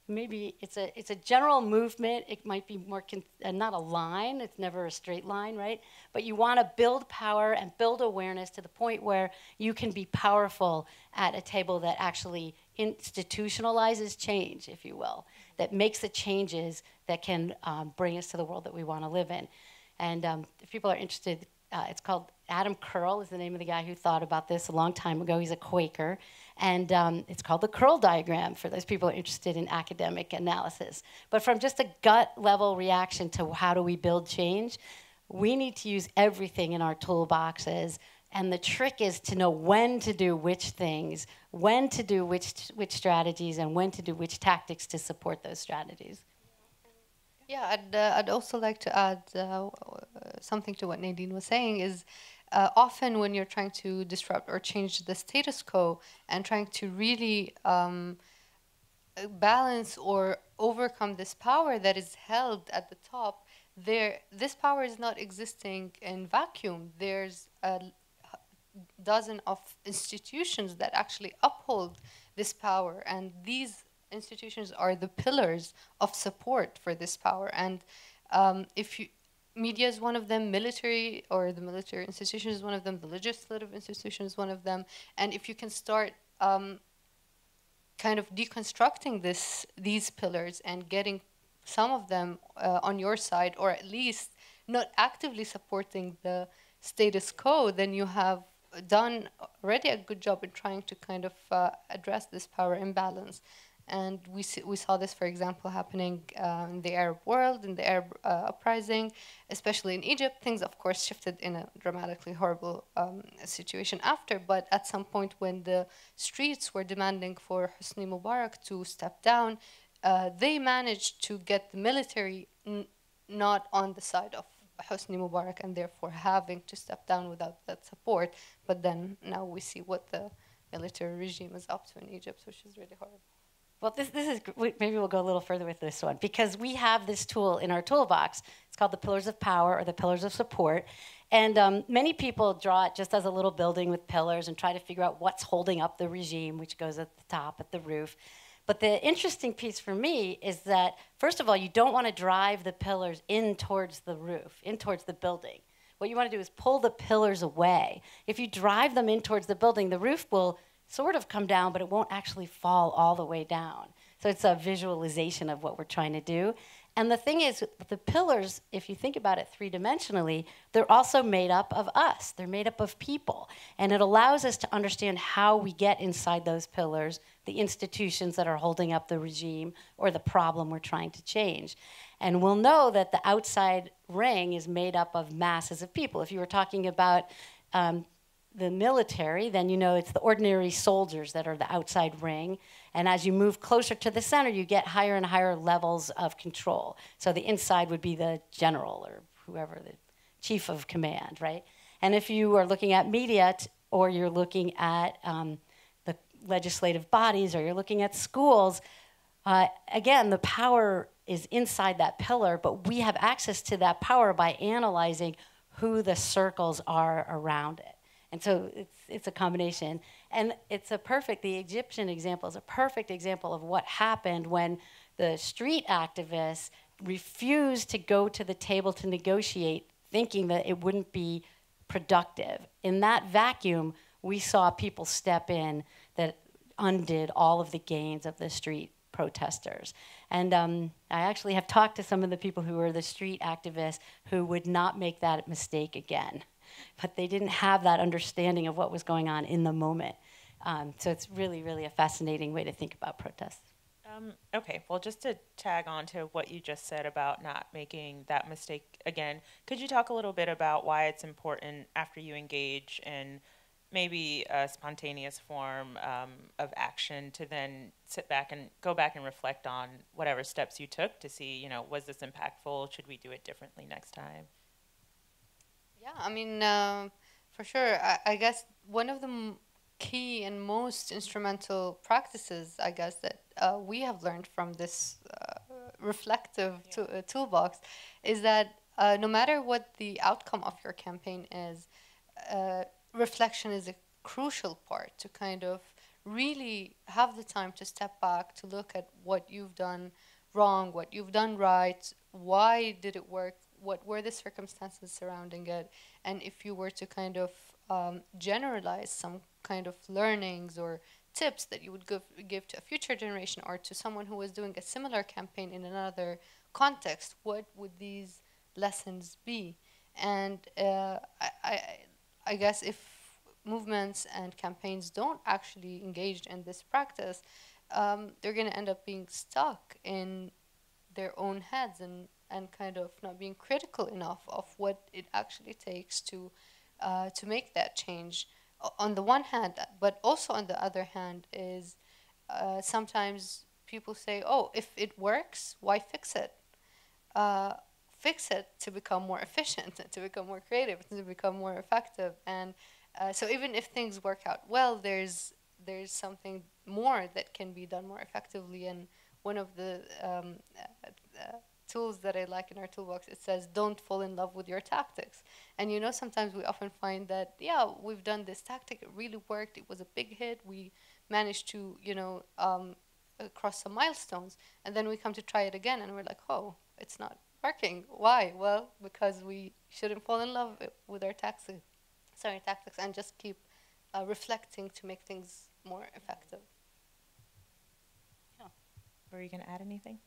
maybe it's a it's a general movement. It might be more uh, not a line. It's never a straight line, right? But you want to build power and build awareness to the point where you can be powerful at a table that actually institutionalizes change, if you will, that makes the changes that can um, bring us to the world that we want to live in. And um, if people are interested, uh, it's called Adam Curle is the name of the guy who thought about this a long time ago. He's a Quaker. And um, it's called the Curle diagram for those people interested in academic analysis. But from just a gut level reaction to how do we build change, we need to use everything in our toolboxes. And the trick is to know when to do which things, when to do which, which strategies, and when to do which tactics to support those strategies. Yeah, I'd, uh, I'd also like to add uh, something to what Nadine was saying is uh, often when you're trying to disrupt or change the status quo and trying to really um, balance or overcome this power that is held at the top, there this power is not existing in vacuum. There's a dozen of institutions that actually uphold this power, and these institutions are the pillars of support for this power. And Um, if you media is one of them, military or the military institution is one of them, the legislative institution is one of them, and if you can start um, kind of deconstructing this these pillars and getting some of them uh, on your side, or at least not actively supporting the status quo, then you have done already a good job in trying to kind of uh, address this power imbalance. And we, we saw this, for example, happening uh, in the Arab world, in the Arab uh, uprising, especially in Egypt. Things, of course, shifted in a dramatically horrible um, situation after. But at some point, when the streets were demanding for Hosni Mubarak to step down, uh, they managed to get the military not on the side of Hosni Mubarak and therefore having to step down without that support. But then now we see what the military regime is up to in Egypt, which is really horrible. Well, this, this is maybe we'll go a little further with this one because we have this tool in our toolbox. It's called the Pillars of Power or the Pillars of Support. And um, many people draw it just as a little building with pillars and try to figure out what's holding up the regime, which goes at the top, at the roof. But the interesting piece for me is that, first of all, you don't want to drive the pillars in towards the roof, in towards the building. What you want to do is pull the pillars away. If you drive them in towards the building, the roof will sort of come down, but it won't actually fall all the way down. So it's a visualization of what we're trying to do. And the thing is, the pillars, if you think about it three dimensionally, they're also made up of us. They're made up of people. And it allows us to understand how we get inside those pillars, the institutions that are holding up the regime or the problem we're trying to change. And we'll know that the outside ring is made up of masses of people. If you were talking about um, the military, then you know it's the ordinary soldiers that are the outside ring. And as you move closer to the center, you get higher and higher levels of control. So the inside would be the general or whoever, the chief of command, right? And if you are looking at media or you're looking at um, the legislative bodies or you're looking at schools, uh, again, the power is inside that pillar, but we have access to that power by analyzing who the circles are around it. And so it's, it's a combination. And it's a perfect, the Egyptian example is a perfect example of what happened when the street activists refused to go to the table to negotiate, thinking that it wouldn't be productive. In that vacuum, we saw people step in that undid all of the gains of the street protesters. And um, I actually have talked to some of the people who were the street activists who would not make that mistake again but they didn't have that understanding of what was going on in the moment. Um, so it's really, really a fascinating way to think about protests. Um, okay, well, just to tag on to what you just said about not making that mistake again, could you talk a little bit about why it's important after you engage in maybe a spontaneous form um, of action to then sit back and go back and reflect on whatever steps you took to see, you know, was this impactful? Should we do it differently next time? Yeah, I mean, uh, for sure. I, I, guess one of the m- key and most instrumental practices, I guess, that uh, we have learned from this uh, reflective yeah. to, uh, toolbox is that uh, no matter what the outcome of your campaign is, uh, reflection is a crucial part to kind of really have the time to step back, to look at what you've done wrong, what you've done right, why did it work, what were the circumstances surrounding it, and if you were to kind of um, generalize some kind of learnings or tips that you would give, give to a future generation or to someone who was doing a similar campaign in another context, what would these lessons be? And uh, I, I, I guess if movements and campaigns don't actually engage in this practice, um, they're going to end up being stuck in their own heads and and kind of not being critical enough of what it actually takes to uh, to make that change. On the one hand but also on the other hand is uh, sometimes people say oh if it works why fix it? Uh, fix it to become more efficient to become more creative to become more effective. And uh, so even if things work out well there's there's something more that can be done more effectively. And one of the um, uh, uh, tools that I like in our toolbox, it says don't fall in love with your tactics. And you know, sometimes we often find that, yeah, we've done this tactic, it really worked, it was a big hit, we managed to, you know, um, cross some milestones. And then we come to try it again and we're like, oh, it's not working. Why? Well, because we shouldn't fall in love with our tactics, sorry, tactics, and just keep uh, reflecting to make things more effective. Yeah. Were you going to add anything?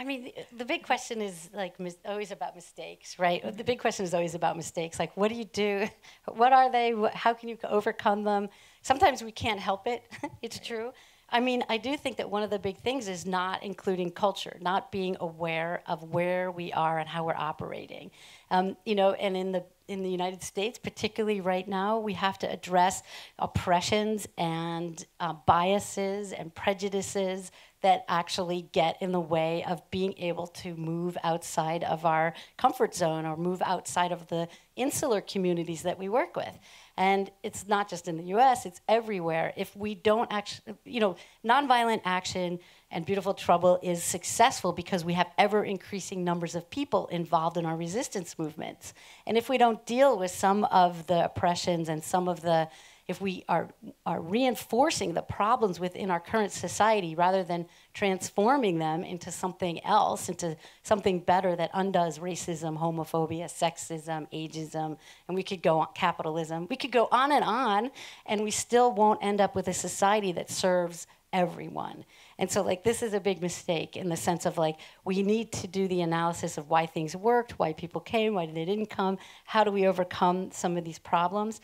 I mean, the, the big question is like mis- always about mistakes, right? The big question is always about mistakes. Like, what do you do? What are they? Wh- How can you overcome them? Sometimes we can't help it. it's true. I mean, I do think that one of the big things is not including culture, not being aware of where we are and how we're operating. Um, you know, and in the in the United States, particularly right now, we have to address oppressions and uh, biases and prejudices that actually get in the way of being able to move outside of our comfort zone or move outside of the insular communities that we work with. And it's not just in the US, it's everywhere. If we don't actually, you know, nonviolent action and Beautiful Trouble is successful because we have ever increasing numbers of people involved in our resistance movements. And if we don't deal with some of the oppressions and some of the if we are, are reinforcing the problems within our current society rather than transforming them into something else, into something better that undoes racism, homophobia, sexism, ageism, and we could go on, capitalism. We could go on and on, and we still won't end up with a society that serves everyone. And so, like, this is a big mistake in the sense of like, we need to do the analysis of why things worked, why people came, why they didn't come, how do we overcome some of these problems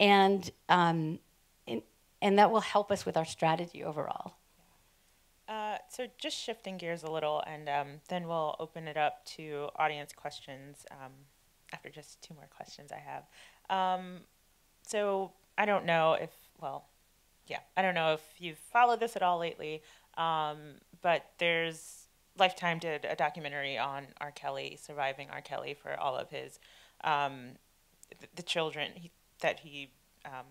and um, and, and that will help us with our strategy overall. Uh, so just shifting gears a little, and um, then we'll open it up to audience questions um, after just two more questions I have. Um, so I don't know if, well, yeah, I don't know if you've followed this at all lately, um, but there's Lifetime did a documentary on R. Kelly, surviving R. Kelly for all of his um, the children. He, that he, um,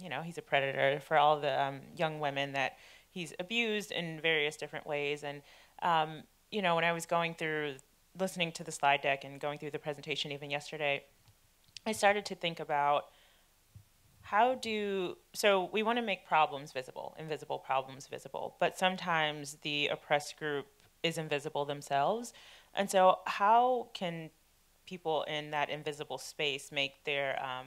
you know, he's a predator for all the um, young women that he's abused in various different ways. And, um, you know, when I was going through, listening to the slide deck and going through the presentation even yesterday, I started to think about how do, so we want to make problems visible, invisible problems visible, but sometimes the oppressed group is invisible themselves. And so, how can people in that invisible space make their um,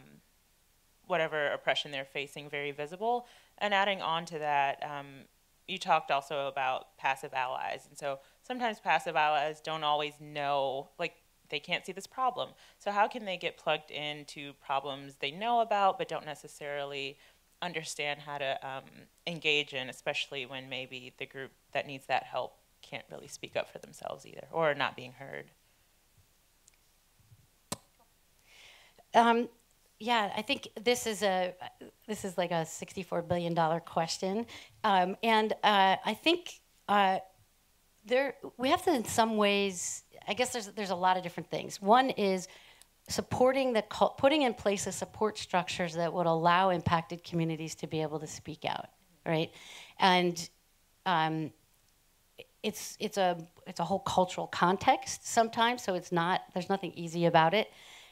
whatever oppression they're facing very visible. And adding on to that, um, you talked also about passive allies. And so sometimes passive allies don't always know, like, they can't see this problem. So, how can they get plugged into problems they know about but don't necessarily understand how to um, engage in, especially when maybe the group that needs that help can't really speak up for themselves either or not being heard? Um, yeah, I think this is a this is like a sixty-four billion dollar question, um, and uh, I think uh, there we have to in some ways. I guess there's there's a lot of different things. One is supporting the putting in place the support structures that would allow impacted communities to be able to speak out, right? And um, it's it's a it's a whole cultural context sometimes, so it's not there's nothing easy about it.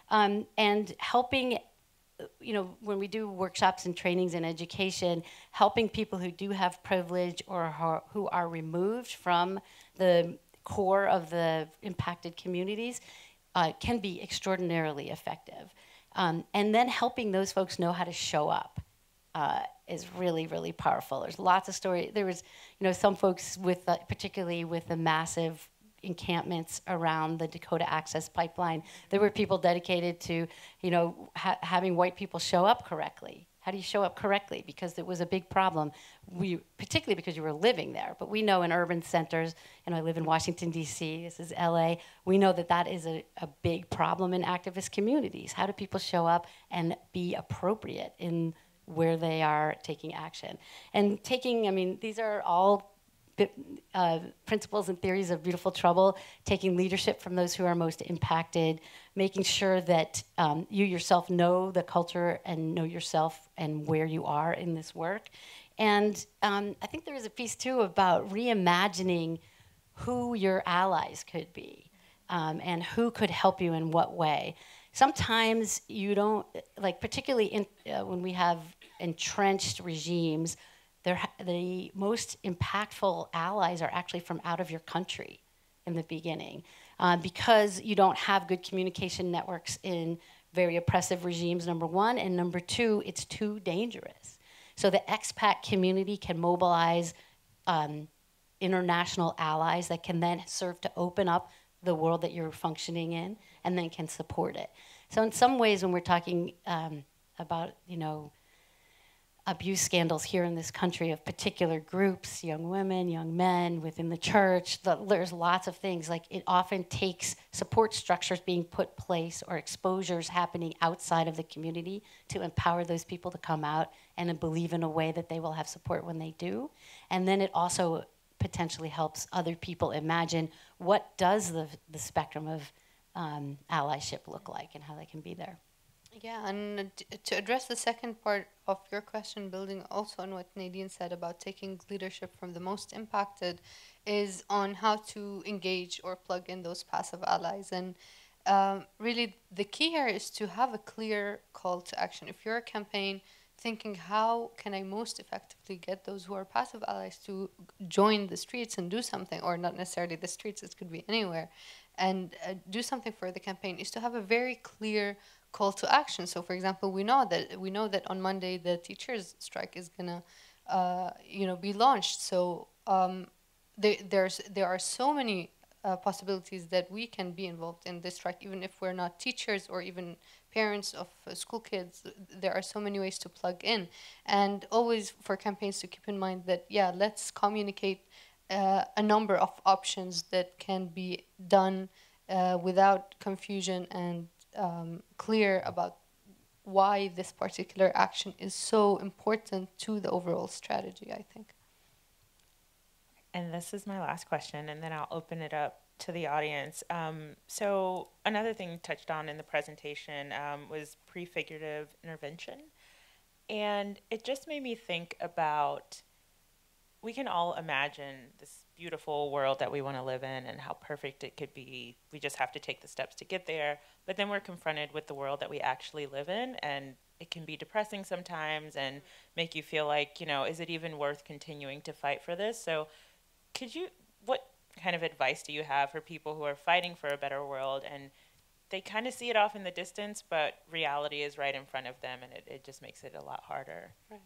Um, and helping you know, when we do workshops and trainings and education, helping people who do have privilege or who are removed from the core of the impacted communities uh, can be extraordinarily effective. Um, and then helping those folks know how to show up uh, is really, really powerful. There's lots of story. There was, you know, some folks with, uh, particularly with the massive encampments around the Dakota Access Pipeline. There were people dedicated to, you know, ha having white people show up correctly. How do you show up correctly? Because it was a big problem. We, particularly because you were living there. But we know in urban centers, and I live in Washington D.C. This is L.A. We know that that is a, a big problem in activist communities. How do people show up and be appropriate in where they are taking action? And taking, I mean, these are all uh, principles and theories of beautiful trouble, taking leadership from those who are most impacted, making sure that um, you yourself know the culture and know yourself and where you are in this work. And um, I think there is a piece too about reimagining who your allies could be um, and who could help you in what way. Sometimes you don't, like, particularly in, uh, when we have entrenched regimes the most impactful allies are actually from out of your country in the beginning. uh, because you don't have good communication networks in very oppressive regimes, number one, and number two, it's too dangerous. So the expat community can mobilize um, international allies that can then serve to open up the world that you're functioning in and then can support it. So in some ways, when we're talking um, about, you know, abuse scandals here in this country of particular groups, young women, young men within the church. The, there's lots of things. Like it often takes support structures being put place or exposures happening outside of the community to empower those people to come out and believe in a way that they will have support when they do. And then it also potentially helps other people imagine what does the, the spectrum of um, allyship look like and how they can be there. Yeah, and to address the second part of your question, building also on what Nadine said about taking leadership from the most impacted, is on how to engage or plug in those passive allies. And um, really, the key here is to have a clear call to action. If you're a campaign thinking, how can I most effectively get those who are passive allies to join the streets and do something, or not necessarily the streets, it could be anywhere, and uh, do something for the campaign, is to have a very clear call to action. So, for example, we know that we know that on Monday the teachers' strike is gonna, uh, you know, be launched. So um, there, there's there are so many uh, possibilities that we can be involved in this strike, even if we're not teachers or even parents of uh, school kids. There are so many ways to plug in, and always for campaigns to keep in mind that yeah, let's communicate uh, a number of options that can be done uh, without confusion and um, clear about why this particular action is so important to the overall strategy, I think. And this is my last question, and then I'll open it up to the audience. Um, so, another thing touched on in the presentation um, was prefigurative intervention. And it just made me think about we can all imagine this beautiful world that we want to live in and how perfect it could be. We just have to take the steps to get there. But then we're confronted with the world that we actually live in, and it can be depressing sometimes and make you feel like, you know, is it even worth continuing to fight for this? So, could you, what kind of advice do you have for people who are fighting for a better world and they kind of see it off in the distance, but reality is right in front of them, and it, it just makes it a lot harder? Right.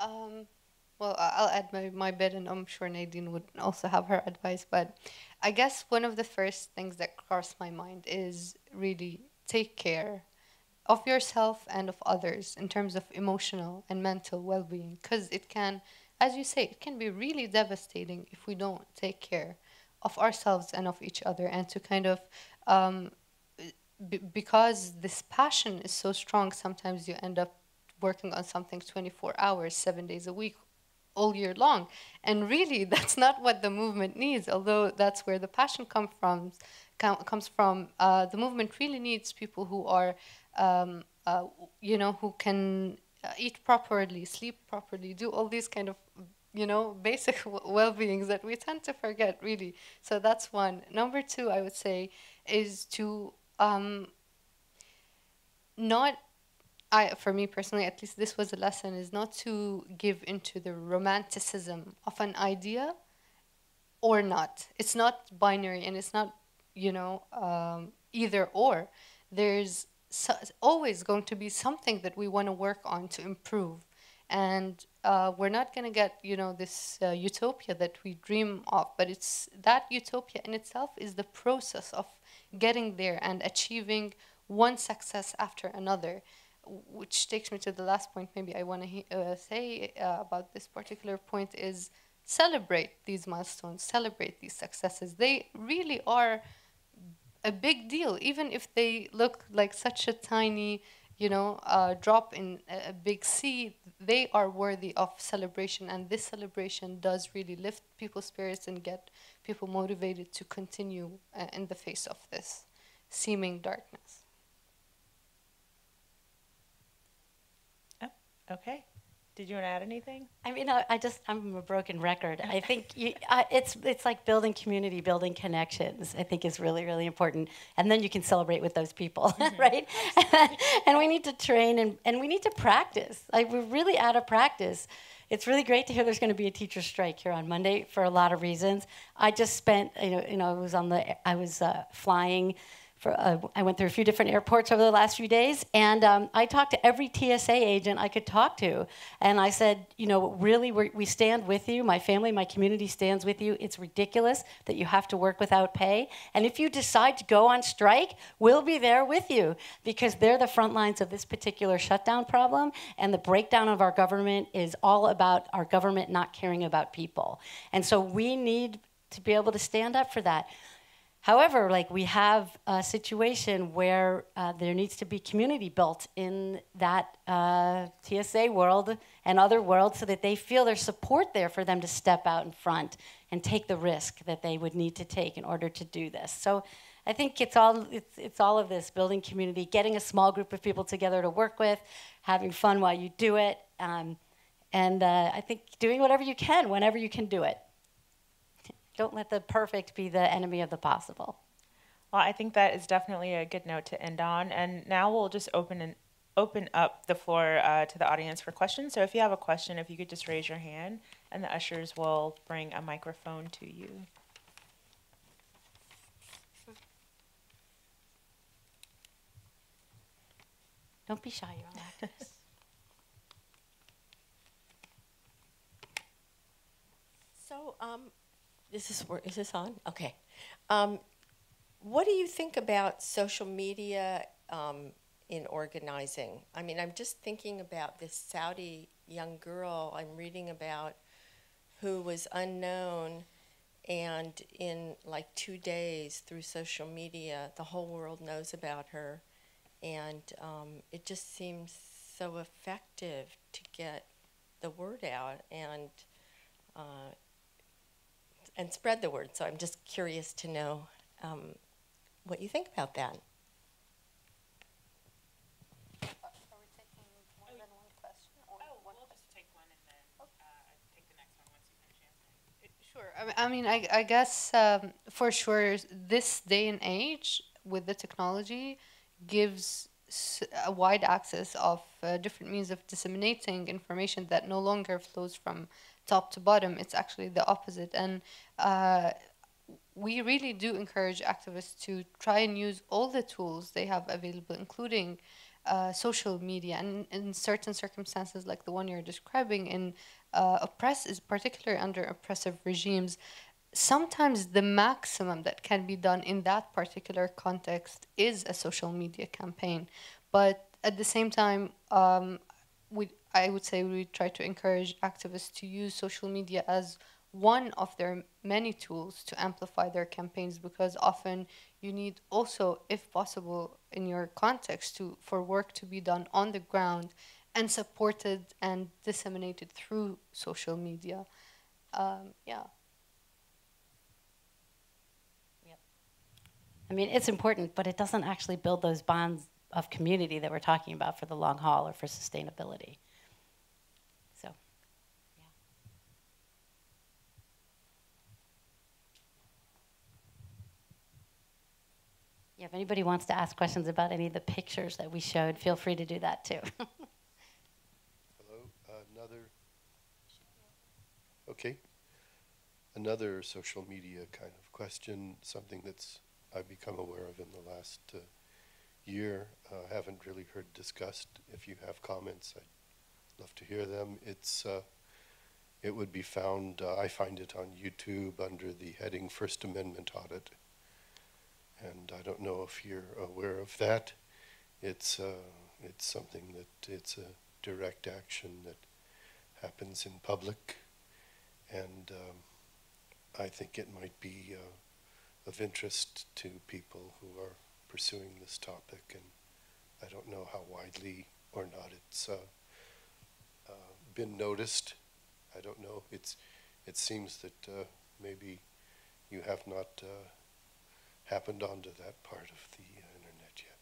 Um, well, I'll add my, my bit, and I'm sure Nadine would also have her advice. But I guess one of the first things that crossed my mind is really take care of yourself and of others in terms of emotional and mental well being. Because it can, as you say, it can be really devastating if we don't take care of ourselves and of each other, and to kind of um, because this passion is so strong, sometimes you end up working on something 24 hours, seven days a week, all year long. And really, that's not what the movement needs, although that's where the passion come from, com comes from. Uh, the movement really needs people who are, um, uh, you know, who can uh, eat properly, sleep properly, do all these kind of you know basic well-beings that we tend to forget really so that's one number two i would say is to um, not I, for me personally, at least this was a lesson, is not to give into the romanticism of an idea or not. It's not binary and it's not, you know, um, either or. There's so, always going to be something that we want to work on to improve. And uh, we're not going to get, you know, this uh, utopia that we dream of, but it's that utopia in itself is the process of getting there and achieving one success after another which takes me to the last point maybe I want to uh, say uh, about this particular point is celebrate these milestones, celebrate these successes. They really are a big deal, even if they look like such a tiny, you know, uh, drop in a, big sea. They are worthy of celebration, and this celebration does really lift people's spirits and get people motivated to continue uh, in the face of this seeming darkness. Okay. Did you want to add anything? I mean, I, I just I'm a broken record. I think you, I, it's it's like building community, building connections. I think is really really important, and then you can celebrate with those people, right? and we need to train and and we need to practice. Like we're really out of practice. It's really great to hear there's going to be a teacher strike here on Monday for a lot of reasons. I just spent you know you know I was on the I was uh, flying for, uh, I went through a few different airports over the last few days, and um, I talked to every TSA agent I could talk to. And I said, you know, really, we stand with you. My family, my community stands with you. It's ridiculous that you have to work without pay. And if you decide to go on strike, we'll be there with you because they're the front lines of this particular shutdown problem. And the breakdown of our government is all about our government not caring about people. And so we need to be able to stand up for that. However, like we have a situation where uh, there needs to be community built in that uh, TSA world and other worlds so that they feel there's support there for them to step out in front and take the risk that they would need to take in order to do this. So I think it's all, it's, it's all of this, building community, getting a small group of people together to work with, having fun while you do it, um, and uh, I think doing whatever you can whenever you can do it. Don't let the perfect be the enemy of the possible. Well, I think that is definitely a good note to end on. And now we'll just open and open up the floor uh, to the audience for questions. So if you have a question, if you could just raise your hand, and the ushers will bring a microphone to you. Don't be shy, you're all actors. So, um, this is is this on? Okay. Um, what do you think about social media um, in organizing? I mean, I'm just thinking about this Saudi young girl I'm reading about who was unknown, and in like two days through social media, the whole world knows about her, and um, it just seems so effective to get the word out and. Uh, and spread the word. So I'm just curious to know um, what you think about that. Sure. I mean, I, I guess um, for sure, this day and age with the technology gives a wide access of uh, different means of disseminating information that no longer flows from top to bottom. It's actually the opposite. And uh, we really do encourage activists to try and use all the tools they have available, including uh, social media. And in certain circumstances, like the one you're describing, in uh, oppress is particularly under oppressive regimes. Sometimes the maximum that can be done in that particular context is a social media campaign, but at the same time, um, we I would say we try to encourage activists to use social media as one of their many tools to amplify their campaigns because often you need also if possible in your context to for work to be done on the ground and supported and disseminated through social media um, yeah yep. I mean, it's important, but it doesn't actually build those bonds of community that we're talking about for the long haul or for sustainability. Yeah, if anybody wants to ask questions about any of the pictures that we showed, feel free to do that too. Hello, another. Okay. Another social media kind of question, something that's I've become aware of in the last uh, year. Uh, haven't really heard discussed. If you have comments, I'd love to hear them. It's uh, it would be found. Uh, I find it on YouTube under the heading First Amendment Audit and I don't know if you're aware of that. It's uh, it's something that it's a direct action that happens in public, and um, I think it might be uh, of interest to people who are pursuing this topic, and I don't know how widely or not it's uh, uh been noticed. I don't know. It's it seems that uh, maybe you have not uh, happened onto that part of the uh, internet yet.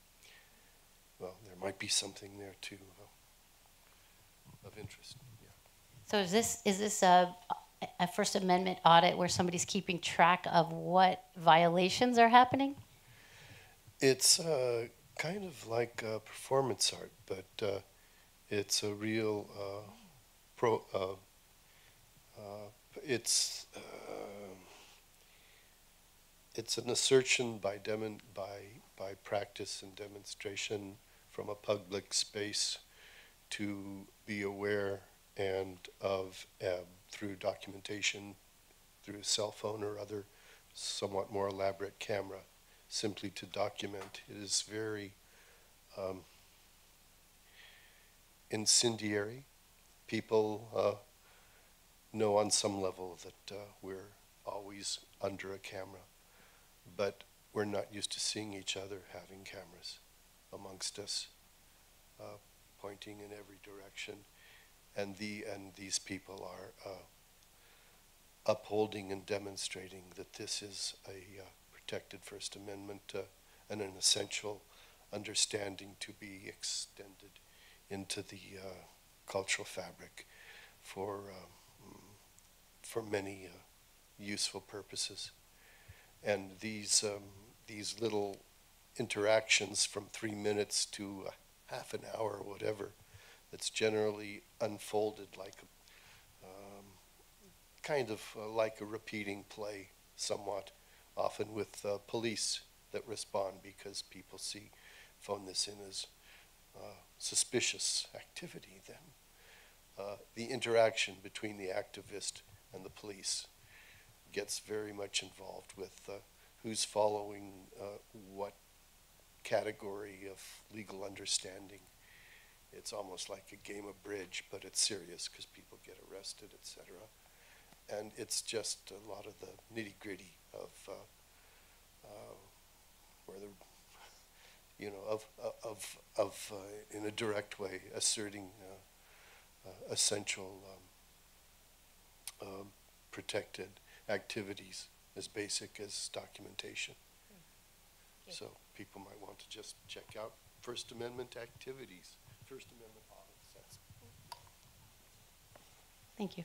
Well, there might be something there too uh, of interest. Yeah. So is this is this a, a First Amendment audit where somebody's keeping track of what violations are happening? It's uh, kind of like uh, performance art, but uh, it's a real uh, pro. Uh, uh, it's it's an assertion by demon by by practice and demonstration from a public space to be aware and of uh, through documentation through a cell phone or other somewhat more elaborate camera simply to document. It is very um, incendiary. People uh, know on some level that uh, we're always under a camera but we're not used to seeing each other having cameras amongst us, uh, pointing in every direction, and the and these people are uh, upholding and demonstrating that this is a uh, protected First Amendment uh, and an essential understanding to be extended into the uh, cultural fabric for um, for many uh, useful purposes and these um, these little interactions from three minutes to half an hour or whatever that's generally unfolded like a, um, kind of uh, like a repeating play somewhat often with uh, police that respond because people see phone this in as uh, suspicious activity then. Uh, the interaction between the activist and the police gets very much involved with uh, who's following uh, what category of legal understanding. It's almost like a game of bridge, but it's serious because people get arrested, etc. And it's just a lot of the nitty gritty of uh, uh, where the you know of of of uh, in a direct way asserting uh, essential um, um, protected activities as basic as documentation. Okay. So people might want to just check out First Amendment activities, First Amendment audits. That's Thank you.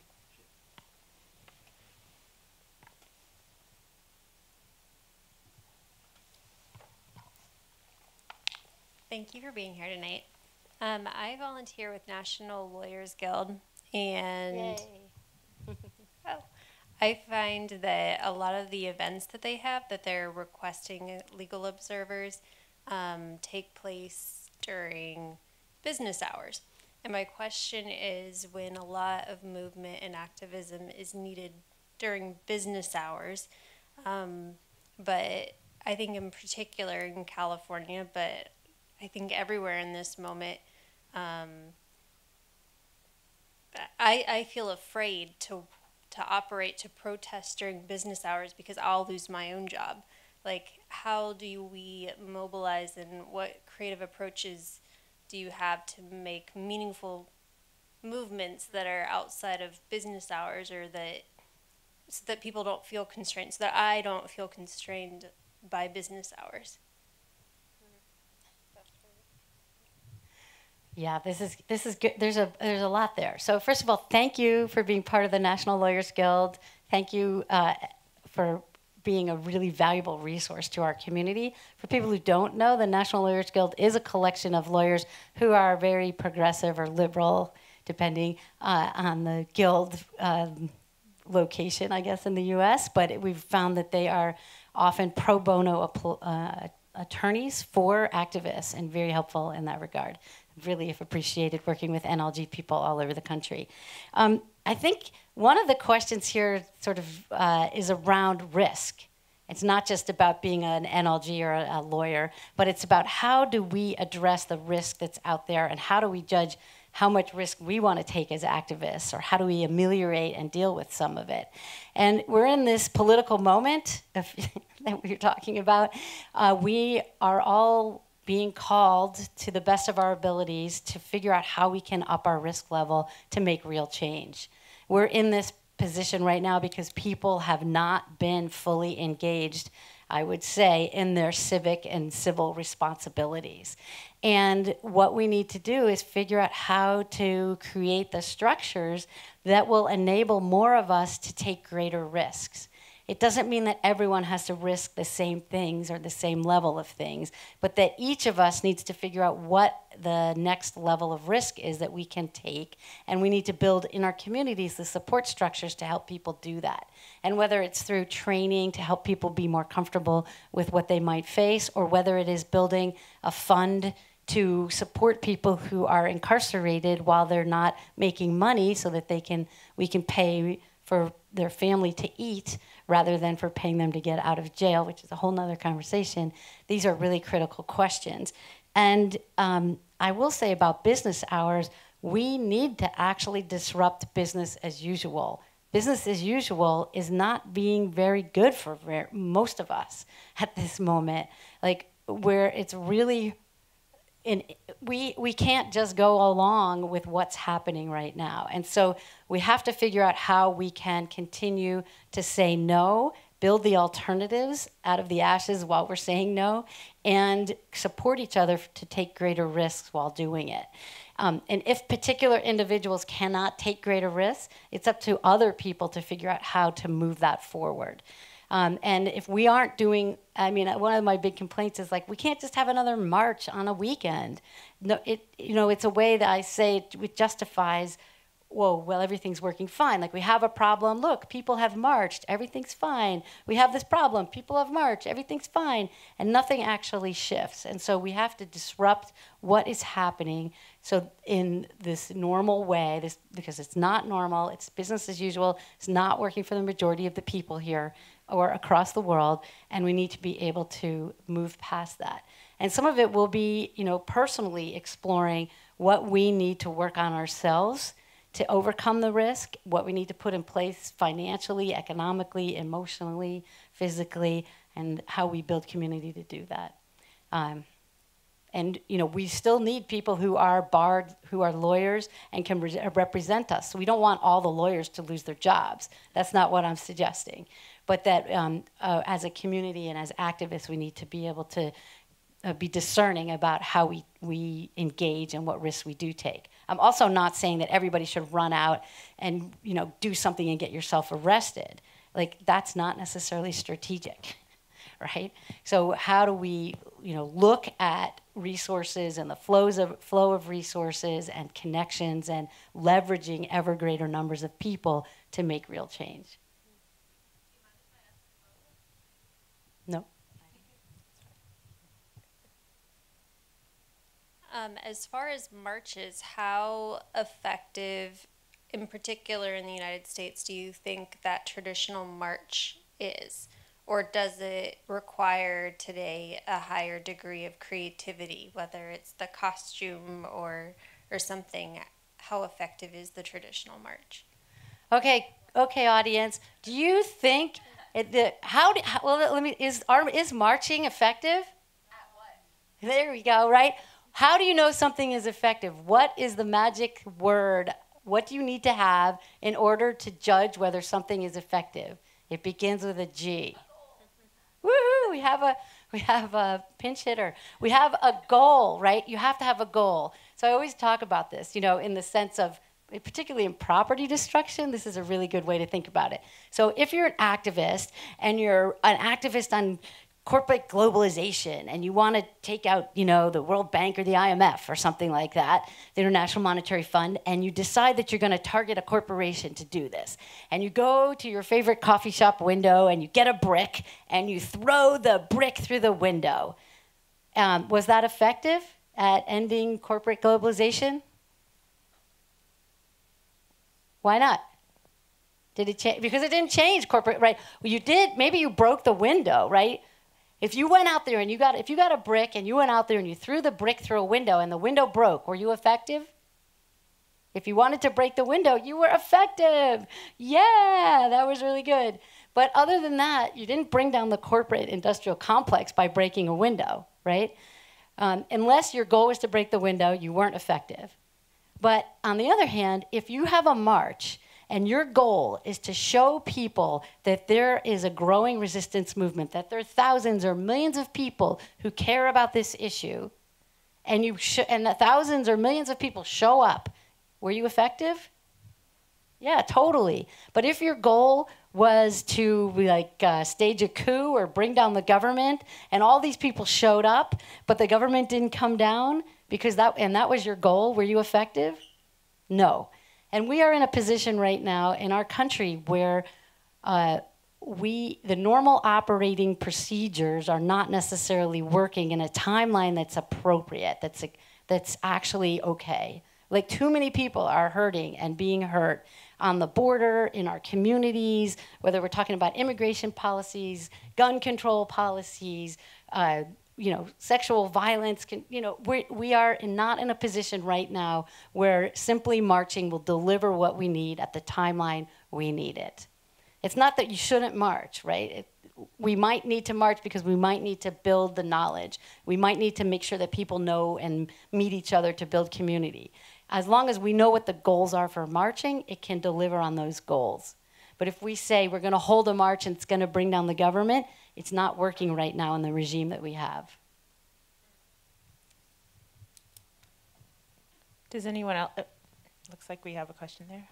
Thank you for being here tonight. Um, I volunteer with National Lawyers Guild, and oh, I find that a lot of the events that they have that they're requesting legal observers um, take place during business hours. And my question is when a lot of movement and activism is needed during business hours, um, but I think in particular in California, but I think everywhere in this moment, um, I, I feel afraid to to operate to protest during business hours because I'll lose my own job. Like, how do we mobilize and what creative approaches do you have to make meaningful movements that are outside of business hours or that so that people don't feel constrained, so that I don't feel constrained by business hours? Yeah, this is this is good. There's a there's a lot there. So first of all, thank you for being part of the National Lawyers Guild. Thank you uh, for being a really valuable resource to our community. For people who don't know, the National Lawyers Guild is a collection of lawyers who are very progressive or liberal, depending uh, on the guild um, location, I guess, in the U.S. But we've found that they are often pro bono uh, attorneys for activists and very helpful in that regard really have appreciated working with NLG people all over the country. Um, I think one of the questions here sort of uh, is around risk. It's not just about being an NLG or a, a, lawyer, but it's about how do we address the risk that's out there and how do we judge how much risk we want to take as activists or how do we ameliorate and deal with some of it. And we're in this political moment that we are talking about. Uh, we are all being called to the best of our abilities to figure out how we can up our risk level to make real change. We're in this position right now because people have not been fully engaged, I would say, in their civic and civil responsibilities. And what we need to do is figure out how to create the structures that will enable more of us to take greater risks. It doesn't mean that everyone has to risk the same things or the same level of things, but that each of us needs to figure out what the next level of risk is that we can take. And we need to build in our communities the support structures to help people do that. And whether it's through training to help people be more comfortable with what they might face, or whether it is building a fund to support people who are incarcerated while they're not making money so that they can we can pay for their family to eat rather than for paying them to get out of jail, which is a whole nother conversation. These are really critical questions. And um, I will say about business hours, we need to actually disrupt business as usual. Business as usual is not being very good for most of us at this moment. Like, where it's really in, we we can't just go along with what's happening right now. And so we have to figure out how we can continue to say no build the alternatives out of the ashes while we're saying no and support each other to take greater risks while doing it. Um, and if particular individuals cannot take greater risks it's up to other people to figure out how to move that forward um, and if we aren't doing, I mean, one of my big complaints is like, we can't just have another march on a weekend. No, it, you know, it's a way that I say it, it justifies whoa, well, everything's working fine. Like we have a problem. Look, people have marched. Everything's fine. We have this problem. People have marched. Everything's fine. And nothing actually shifts. And so we have to disrupt what is happening. So in this normal way, this because it's not normal, it's business as usual, it's not working for the majority of the people here or across the world, and we need to be able to move past that. And some of it will be, you know, personally exploring what we need to work on ourselves to overcome the risk, what we need to put in place financially, economically, emotionally, physically, and how we build community to do that. Um, and you know we still need people who are barred who are lawyers and can re represent us so we don't want all the lawyers to lose their jobs that's not what i'm suggesting but that um, uh, as a community and as activists, we need to be able to uh, be discerning about how we, we engage and what risks we do take. I'm also not saying that everybody should run out and you know do something and get yourself arrested. Like that's not necessarily strategic, right? So how do we you know look at resources and the flows of flow of resources and connections and leveraging ever greater numbers of people to make real change? No. Um, as far as marches, how effective, in particular in the United States, do you think that traditional march is? Or does it require today a higher degree of creativity, whether it's the costume or, or something? How effective is the traditional march? Okay, okay, audience. Do you think it, the, how, do, how, well, let me, is, are, is marching effective? There we go, right? How do you know something is effective? What is the magic word? What do you need to have in order to judge whether something is effective? It begins with a G. Woohoo! We have a we have a pinch hitter. We have a goal, right? You have to have a goal. So I always talk about this, you know, in the sense of particularly in property destruction, this is a really good way to think about it. So if you're an activist and you're an activist on corporate globalization and you want to take out, you know, the World Bank or the IMF or something like that, the International Monetary Fund, and you decide that you're going to target a corporation to do this. And you go to your favorite coffee shop window and you get a brick and you throw the brick through the window. Um, was that effective at ending corporate globalization? Why not? Did it change? Because it didn't change corporate, right? Well, you did. Maybe you broke the window, right? If you went out there and you got, if you got a brick and you went out there and you threw the brick through a window and the window broke, were you effective? If you wanted to break the window, you were effective. Yeah, that was really good. But other than that, you didn't bring down the corporate industrial complex by breaking a window, right? Um, unless your goal was to break the window, you weren't effective. But on the other hand, if you have a march and your goal is to show people that there is a growing resistance movement, that there are thousands or millions of people who care about this issue, and you and thousands or millions of people show up, were you effective? Yeah, totally. But if your goal was to like uh, stage a coup or bring down the government, and all these people showed up, but the government didn't come down because that and that was your goal, were you effective? No. And we are in a position right now in our country where uh, we the normal operating procedures are not necessarily working in a timeline that's appropriate. That's a, that's actually okay. Like too many people are hurting and being hurt on the border, in our communities, whether we're talking about immigration policies, gun control policies, uh, you know, sexual violence. Can, you know, we we are not in a position right now where simply marching will deliver what we need at the timeline we need it. It's not that you shouldn't march, right? It, we might need to march because we might need to build the knowledge. We might need to make sure that people know and meet each other to build community. As long as we know what the goals are for marching, it can deliver on those goals. But if we say we're going to hold a march and it's going to bring down the government, it's not working right now in the regime that we have. Does anyone else? Uh, looks like we have a question there.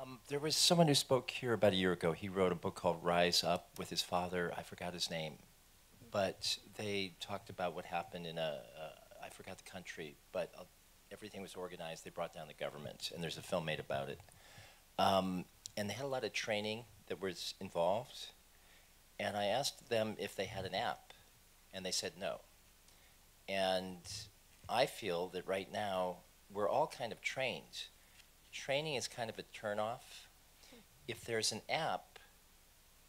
Um, there was someone who spoke here about a year ago. He wrote a book called Rise Up with his father. I forgot his name. But they talked about what happened in a, a I forgot the country, but uh, everything was organized. They brought down the government, and there's a film made about it. Um, and they had a lot of training that was involved. And I asked them if they had an app, and they said no. And I feel that right now we're all kind of trained. Training is kind of a turnoff. If there's an app,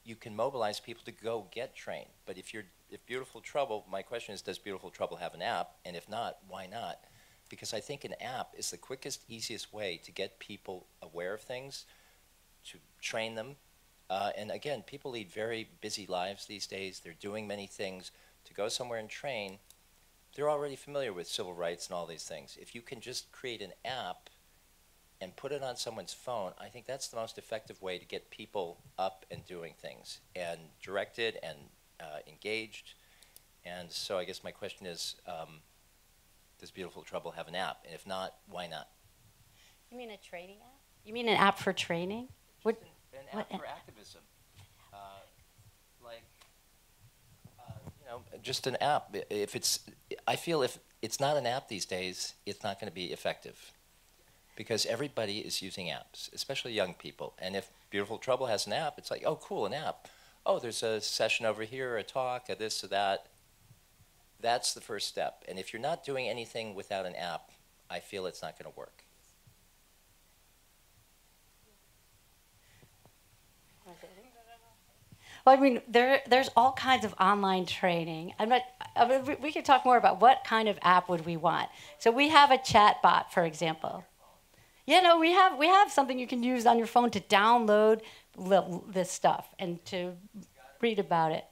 you can mobilize people to go get trained. But if you're if Beautiful Trouble, my question is, does Beautiful Trouble have an app? And if not, why not? Because I think an app is the quickest, easiest way to get people aware of things, to train them. Uh, and again, people lead very busy lives these days. They're doing many things. To go somewhere and train, they're already familiar with civil rights and all these things. If you can just create an app and put it on someone's phone, I think that's the most effective way to get people up and doing things and directed and uh, engaged. And so I guess my question is, um, does Beautiful Trouble have an app? And if not, why not? You mean a training app? You mean an app for training? What, an, an app for activism. Uh, like, uh, you know, just an app. If it's, I feel if it's not an app these days, it's not going to be effective. Because everybody is using apps, especially young people. And if Beautiful Trouble has an app, it's like, oh, cool, an app oh, there's a session over here, a talk, a this or that. That's the first step. And if you're not doing anything without an app, I feel it's not going to work. Well, I mean, there, there's all kinds of online training. I'm not, I mean, we could talk more about what kind of app would we want. So we have a chat bot, for example. You know, we have we have something you can use on your phone to download this stuff and to read about it.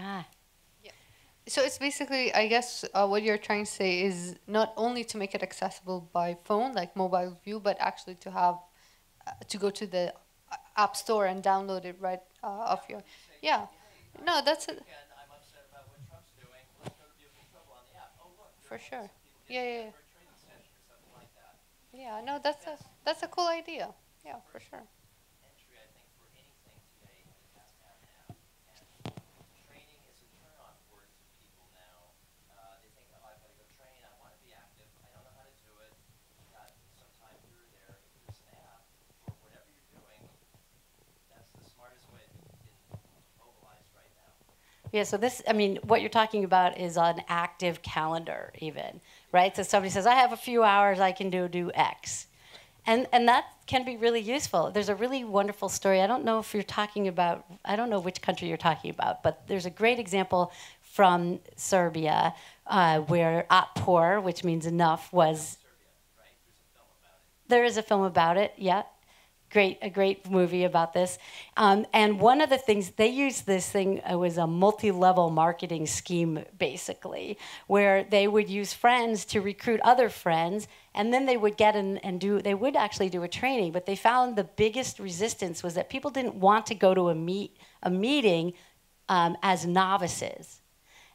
Ah. Yeah. So it's basically, I guess, uh, what you're trying to say is not only to make it accessible by phone, like mobile view, but actually to have uh, to go to the uh, app store and download it right uh, off your. Yeah. No, that's it. For sure. Yeah, yeah. yeah. Yeah, no, that's a that's a cool idea. Yeah, for sure. Yeah, so this, I mean, what you're talking about is an active calendar, even, right? So somebody says, I have a few hours, I can do, do X. And, and that can be really useful. There's a really wonderful story. I don't know if you're talking about, I don't know which country you're talking about, but there's a great example from Serbia uh, where Otpor, which means enough, was. There is a film about it, yeah great a great movie about this. Um, and one of the things they used this thing it was a multi-level marketing scheme basically, where they would use friends to recruit other friends, and then they would get and do they would actually do a training. But they found the biggest resistance was that people didn't want to go to a meet a meeting um, as novices.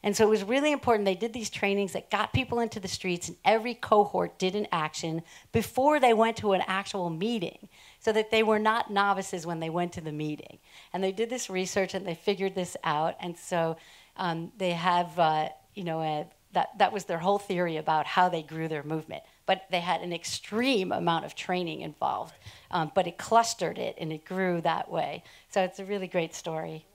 And so it was really important. They did these trainings that got people into the streets, and every cohort did an action before they went to an actual meeting so that they were not novices when they went to the meeting. And they did this research and they figured this out. And so um, they have, uh, you know, a, that, that was their whole theory about how they grew their movement. But they had an extreme amount of training involved. Um, but it clustered it and it grew that way. So it's a really great story.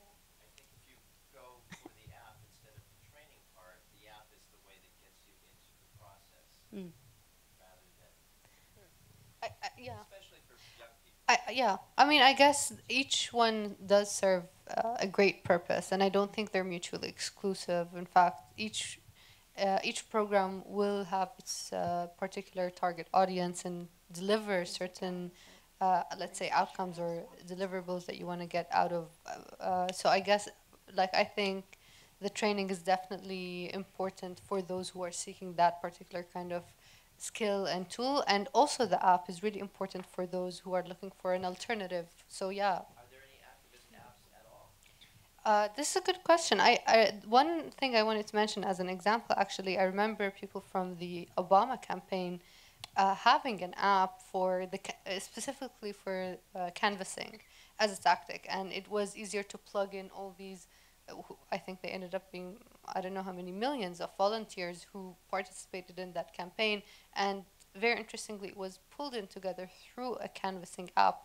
Mm. I, I, yeah. I, yeah, I mean, I guess each one does serve uh, a great purpose, and I don't think they're mutually exclusive. In fact, each uh, each program will have its uh, particular target audience and deliver certain, uh, let's say, outcomes or deliverables that you want to get out of. Uh, uh, so I guess, like, I think the training is definitely important for those who are seeking that particular kind of skill and tool and also the app is really important for those who are looking for an alternative so yeah Are there any activist apps at all? uh, this is a good question. I, I one thing I wanted to mention as an example, actually, I remember people from the Obama campaign uh, having an app for the uh, specifically for uh, canvassing as a tactic, and it was easier to plug in all these I think they ended up being I don't know how many millions of volunteers who participated in that campaign, and very interestingly, it was pulled in together through a canvassing app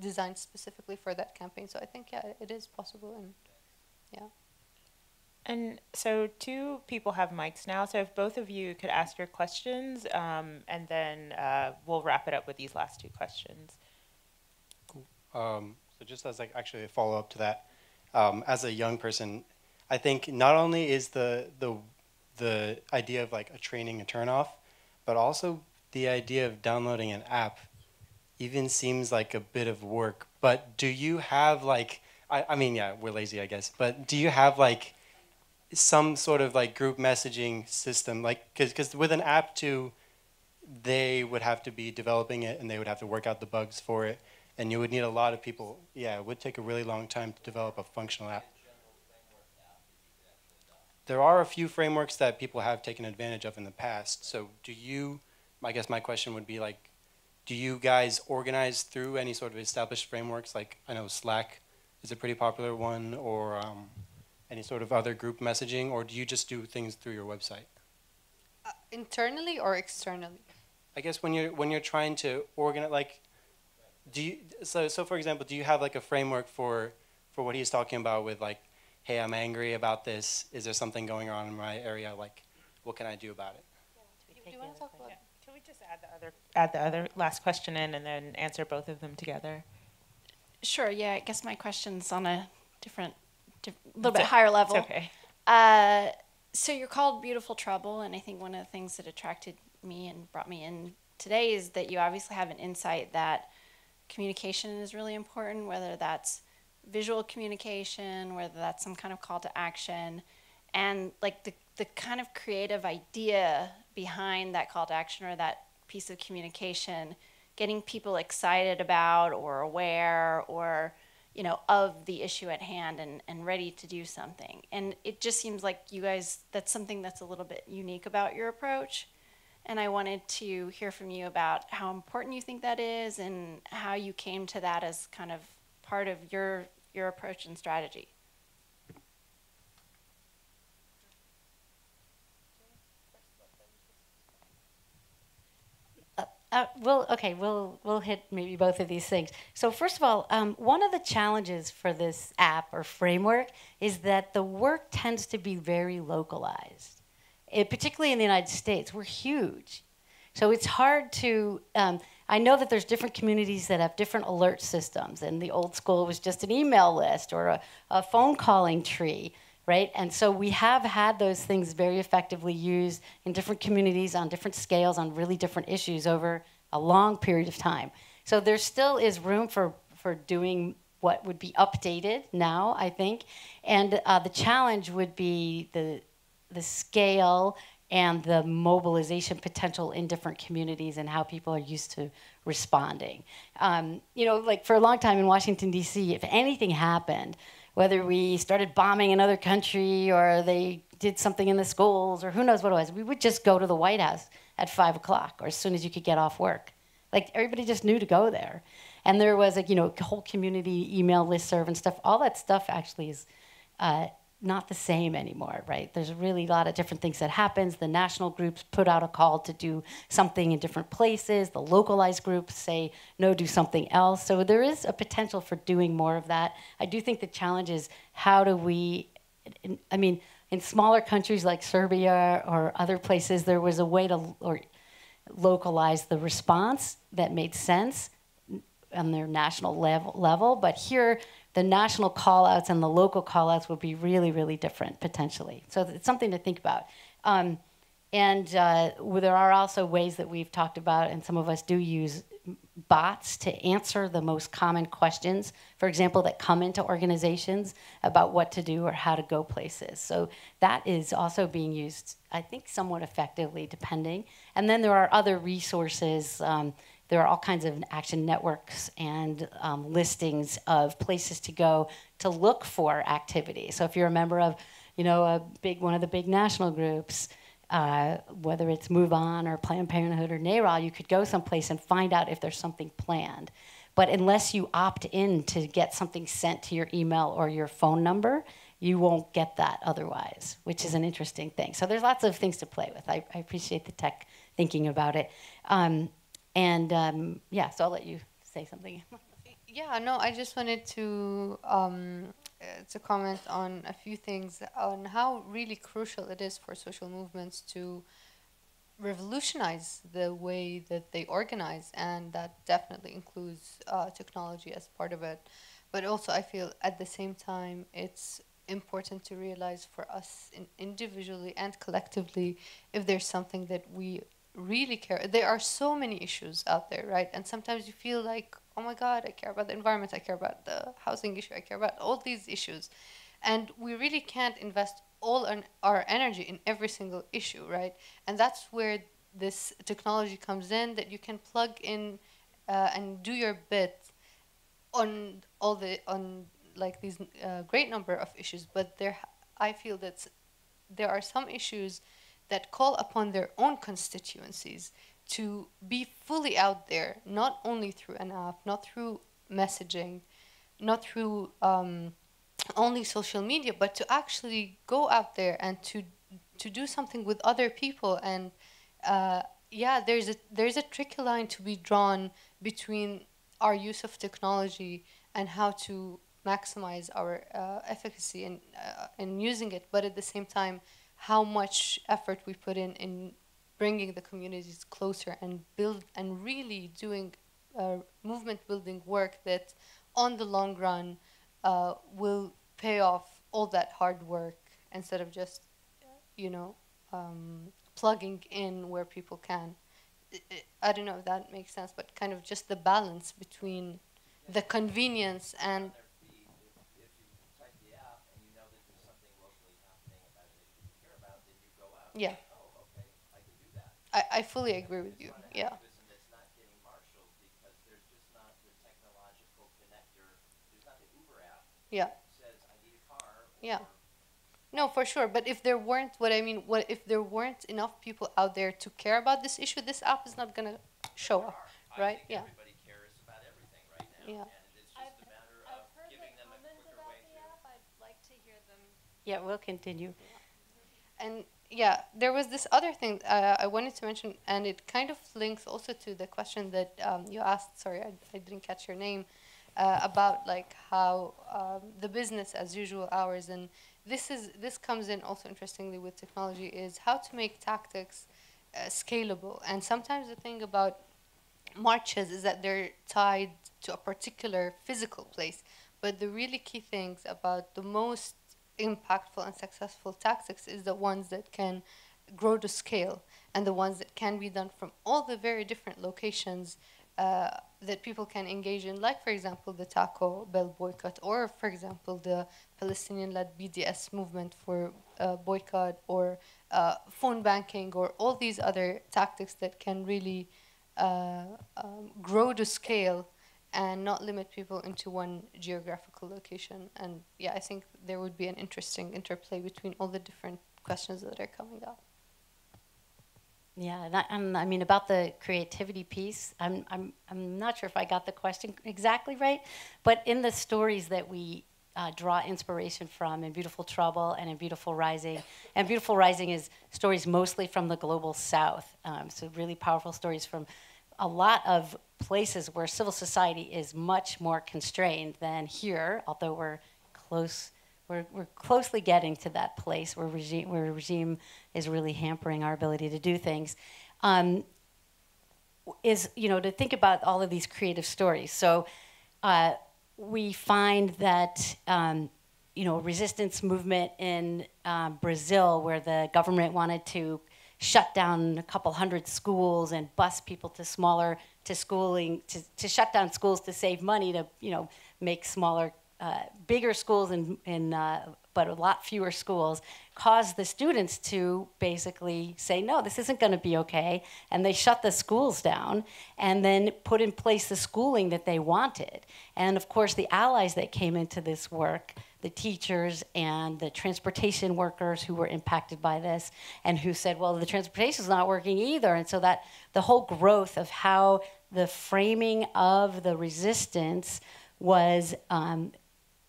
designed specifically for that campaign. So I think yeah, it is possible, and yeah. And so two people have mics now. So if both of you could ask your questions, um, and then uh, we'll wrap it up with these last two questions. Cool. Um, so just as like actually a follow up to that, um, as a young person, I think not only is the the the idea of like a training a turnoff, but also the idea of downloading an app even seems like a bit of work. But do you have like I, I mean yeah, we're lazy I guess, but do you have like some sort of like group messaging system like because with an app too they would have to be developing it and they would have to work out the bugs for it and you would need a lot of people. Yeah, it would take a really long time to develop a functional app. There are a few frameworks that people have taken advantage of in the past. So do you, I guess my question would be like, do you guys organize through any sort of established frameworks? Like I know Slack is a pretty popular one or um, any sort of other group messaging, or do you just do things through your website? Uh, internally or externally? I guess when you're when you're trying to organize, like do you so so for example do you have like a framework for for what he's talking about with like hey i'm angry about this. Is there something going on in my area? Like what can i do about it? Do you want to talk about yeah. can we just add the other add the other last question in and then answer both of them together? Sure yeah i guess my question's on a different a little bit higher level. okay. Uh, so you're called beautiful trouble and i think one of the things that attracted me and brought me in today is that you obviously have an insight that communication is really important, whether that's visual communication, whether that's some kind of call to action, and like the, the kind of creative idea behind that call to action or that piece of communication, getting people excited about or aware or you know of the issue at hand and, and ready to do something. And it just seems like you guys that's something that's a little bit unique about your approach and I wanted to hear from you about how important you think that is and how you came to that as kind of part of your your approach and strategy. Uh, uh, we'll okay. We'll we'll hit maybe both of these things. So first of all, um, one of the challenges for this app or framework is that the work tends to be very localized it, particularly in the United States, we're huge. So it's hard to. Um, I know that there's different communities that have different alert systems, and the old school was just an email list or a, a phone calling tree, right? And so we have had those things very effectively used in different communities on different scales on really different issues over a long period of time. So there still is room for, for doing what would be updated now, I think. And uh, the challenge would be the the scale and the mobilization potential in different communities and how people are used to responding. Um, you know, like for a long time in Washington, D.C., if anything happened, whether we started bombing another country or they did something in the schools or who knows what it was, we would just go to the White House at five o'clock or as soon as you could get off work. Like everybody just knew to go there. And there was a you know whole community email list serve and stuff. All that stuff actually is uh, not the same anymore, right? There's really a lot of different things that happens. The national groups put out a call to do something in different places. The localized groups say no, do something else. So there is a potential for doing more of that. I do think the challenge is how do we? I mean, in smaller countries like Serbia or other places, there was a way to or localize the response that made sense on their national level, level. But here, the national callouts and the local callouts would be really, really different potentially. So it's something to think about. Um, and uh, there are also ways that we've talked about, and some of us do use bots to answer the most common questions, for example, that come into organizations about what to do or how to go places. So that is also being used, I think, somewhat effectively, depending. And then there are other resources. Um, there are all kinds of action networks and um, listings of places to go to look for activity. So if you're a member of, you know, a big one of the big national groups, uh, whether it's Move On or Planned Parenthood or NARAL, you could go someplace and find out if there's something planned. But unless you opt in to get something sent to your email or your phone number, you won't get that otherwise, which is an interesting thing. So there's lots of things to play with. I, I appreciate the tech thinking about it. Um, and um, yeah, so I'll let you say something. yeah, no, I just wanted to um, uh, to comment on a few things on how really crucial it is for social movements to revolutionize the way that they organize, and that definitely includes uh, technology as part of it. But also, I feel at the same time, it's important to realize for us in individually and collectively if there's something that we really care. There are so many issues out there, right? And sometimes you feel like, oh my God, I care about the environment, I care about the housing issue, I care about all these issues. And we really can't invest all our energy in every single issue, right? And that's where this technology comes in that you can plug in uh, and do your bit on all the on like these uh, great number of issues but there i feel that there are some issues that call upon their own constituencies to be fully out there, not only through an app, not through messaging, not through um, only social media, but to actually go out there and to to do something with other people. And uh, yeah, there's a there's a tricky line to be drawn between our use of technology and how to maximize our uh, efficacy in uh, in using it, but at the same time how much effort we put in in bringing the communities closer and build and really doing uh, movement building work that on the long run uh, will pay off all that hard work instead of just you know um, plugging in where people can. I don't know if that makes sense but kind of just the balance between the convenience and Yeah. I, I fully agree with you. Yeah. Yeah. Yeah. No, for sure. But if there weren't, what I mean, what if there weren't enough people out there to care about this issue, this app is not gonna show up, right? Yeah. Yeah. Yeah, we'll continue. And yeah, there was this other thing uh, I wanted to mention, and it kind of links also to the question that um, you asked. Sorry, I, I didn't catch your name. Uh, about like how um, the business as usual hours, and this is this comes in also interestingly with technology is how to make tactics uh, scalable. And sometimes the thing about marches is that they're tied to a particular physical place, but the really key things about the most impactful and successful tactics is the ones that can grow to scale and the ones that can be done from all the very different locations uh, that people can engage in, like, for example, the Taco Bell boycott, or, for example, the Palestinian led BDS movement for uh, boycott, or uh, phone banking, or all these other tactics that can really uh, um, grow to scale and not limit people into one geographical location. And yeah, I think there would be an interesting interplay between all the different questions that are coming up. Yeah, and I, and I mean about the creativity piece, I'm, I'm, I'm not sure if I got the question exactly right, but in the stories that we uh, draw inspiration from in Beautiful Trouble and in Beautiful Rising, and Beautiful Rising is stories mostly from the global south, um, so really powerful stories from a lot of places where civil society is much more constrained than here, although we're close we're, we're closely getting to that place where regime, where regime is really hampering our ability to do things. Um, is you know to think about all of these creative stories. So uh, we find that um, you know resistance movement in um, Brazil, where the government wanted to shut down a couple hundred schools and bus people to smaller to schooling to, to shut down schools to save money to you know make smaller uh, bigger schools and, and uh, but a lot fewer schools caused the students to basically say no this isn't going to be okay and they shut the schools down and then put in place the schooling that they wanted. And of course the allies that came into this work the teachers and the transportation workers who were impacted by this and who said well the transportation is not working either. And so that the whole growth of how the framing of the resistance was um,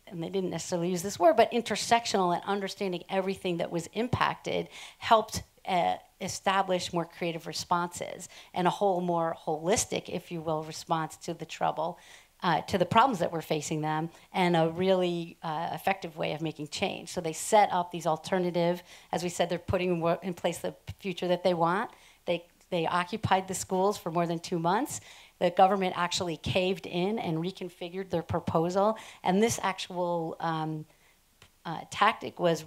and they didn't necessarily use this word, but intersectional and understanding everything that was impacted helped uh, establish more creative responses and a whole more holistic, if you will, response to the trouble, uh, to the problems that were facing them, and a really uh, effective way of making change. So they set up these alternative, as we said, they're putting in place the future that they want. They they occupied the schools for more than two months the government actually caved in and reconfigured their proposal. And this actual um, uh, tactic was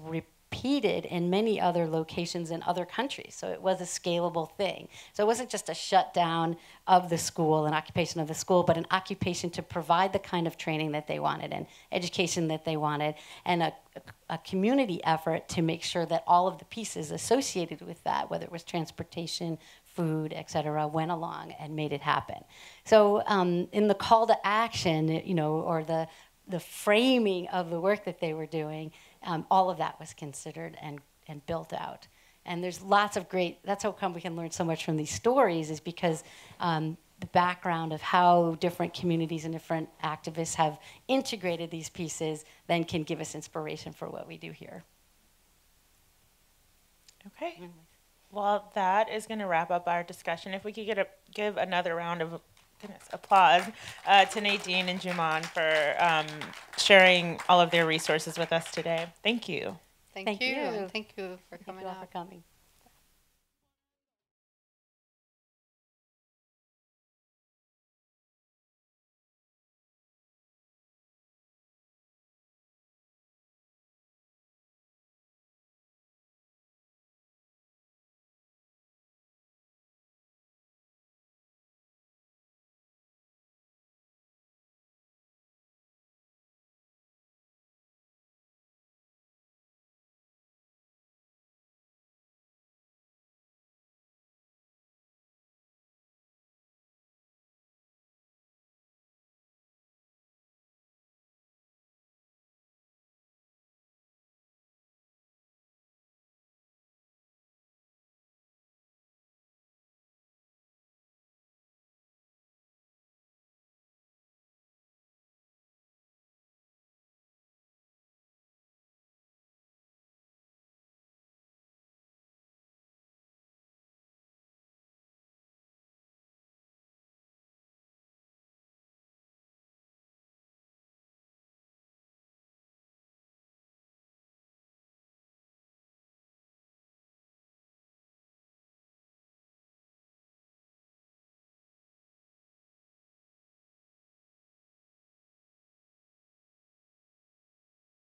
repeated in many other locations in other countries. So it was a scalable thing. So it wasn't just a shutdown of the school, an occupation of the school, but an occupation to provide the kind of training that they wanted and education that they wanted, and a, a community effort to make sure that all of the pieces associated with that, whether it was transportation, food, et cetera, went along and made it happen. So um, in the call to action, you know, or the, the framing of the work that they were doing, um, all of that was considered and, and built out. And there's lots of great, that's how come we can learn so much from these stories is because um, the background of how different communities and different activists have integrated these pieces then can give us inspiration for what we do here. Okay. Mm -hmm. Well, that is going to wrap up our discussion. If we could get a, give another round of goodness, applause uh, to Nadine and Juman for um, sharing all of their resources with us today. Thank you. Thank, Thank you. you. Thank you for coming Thank you for coming.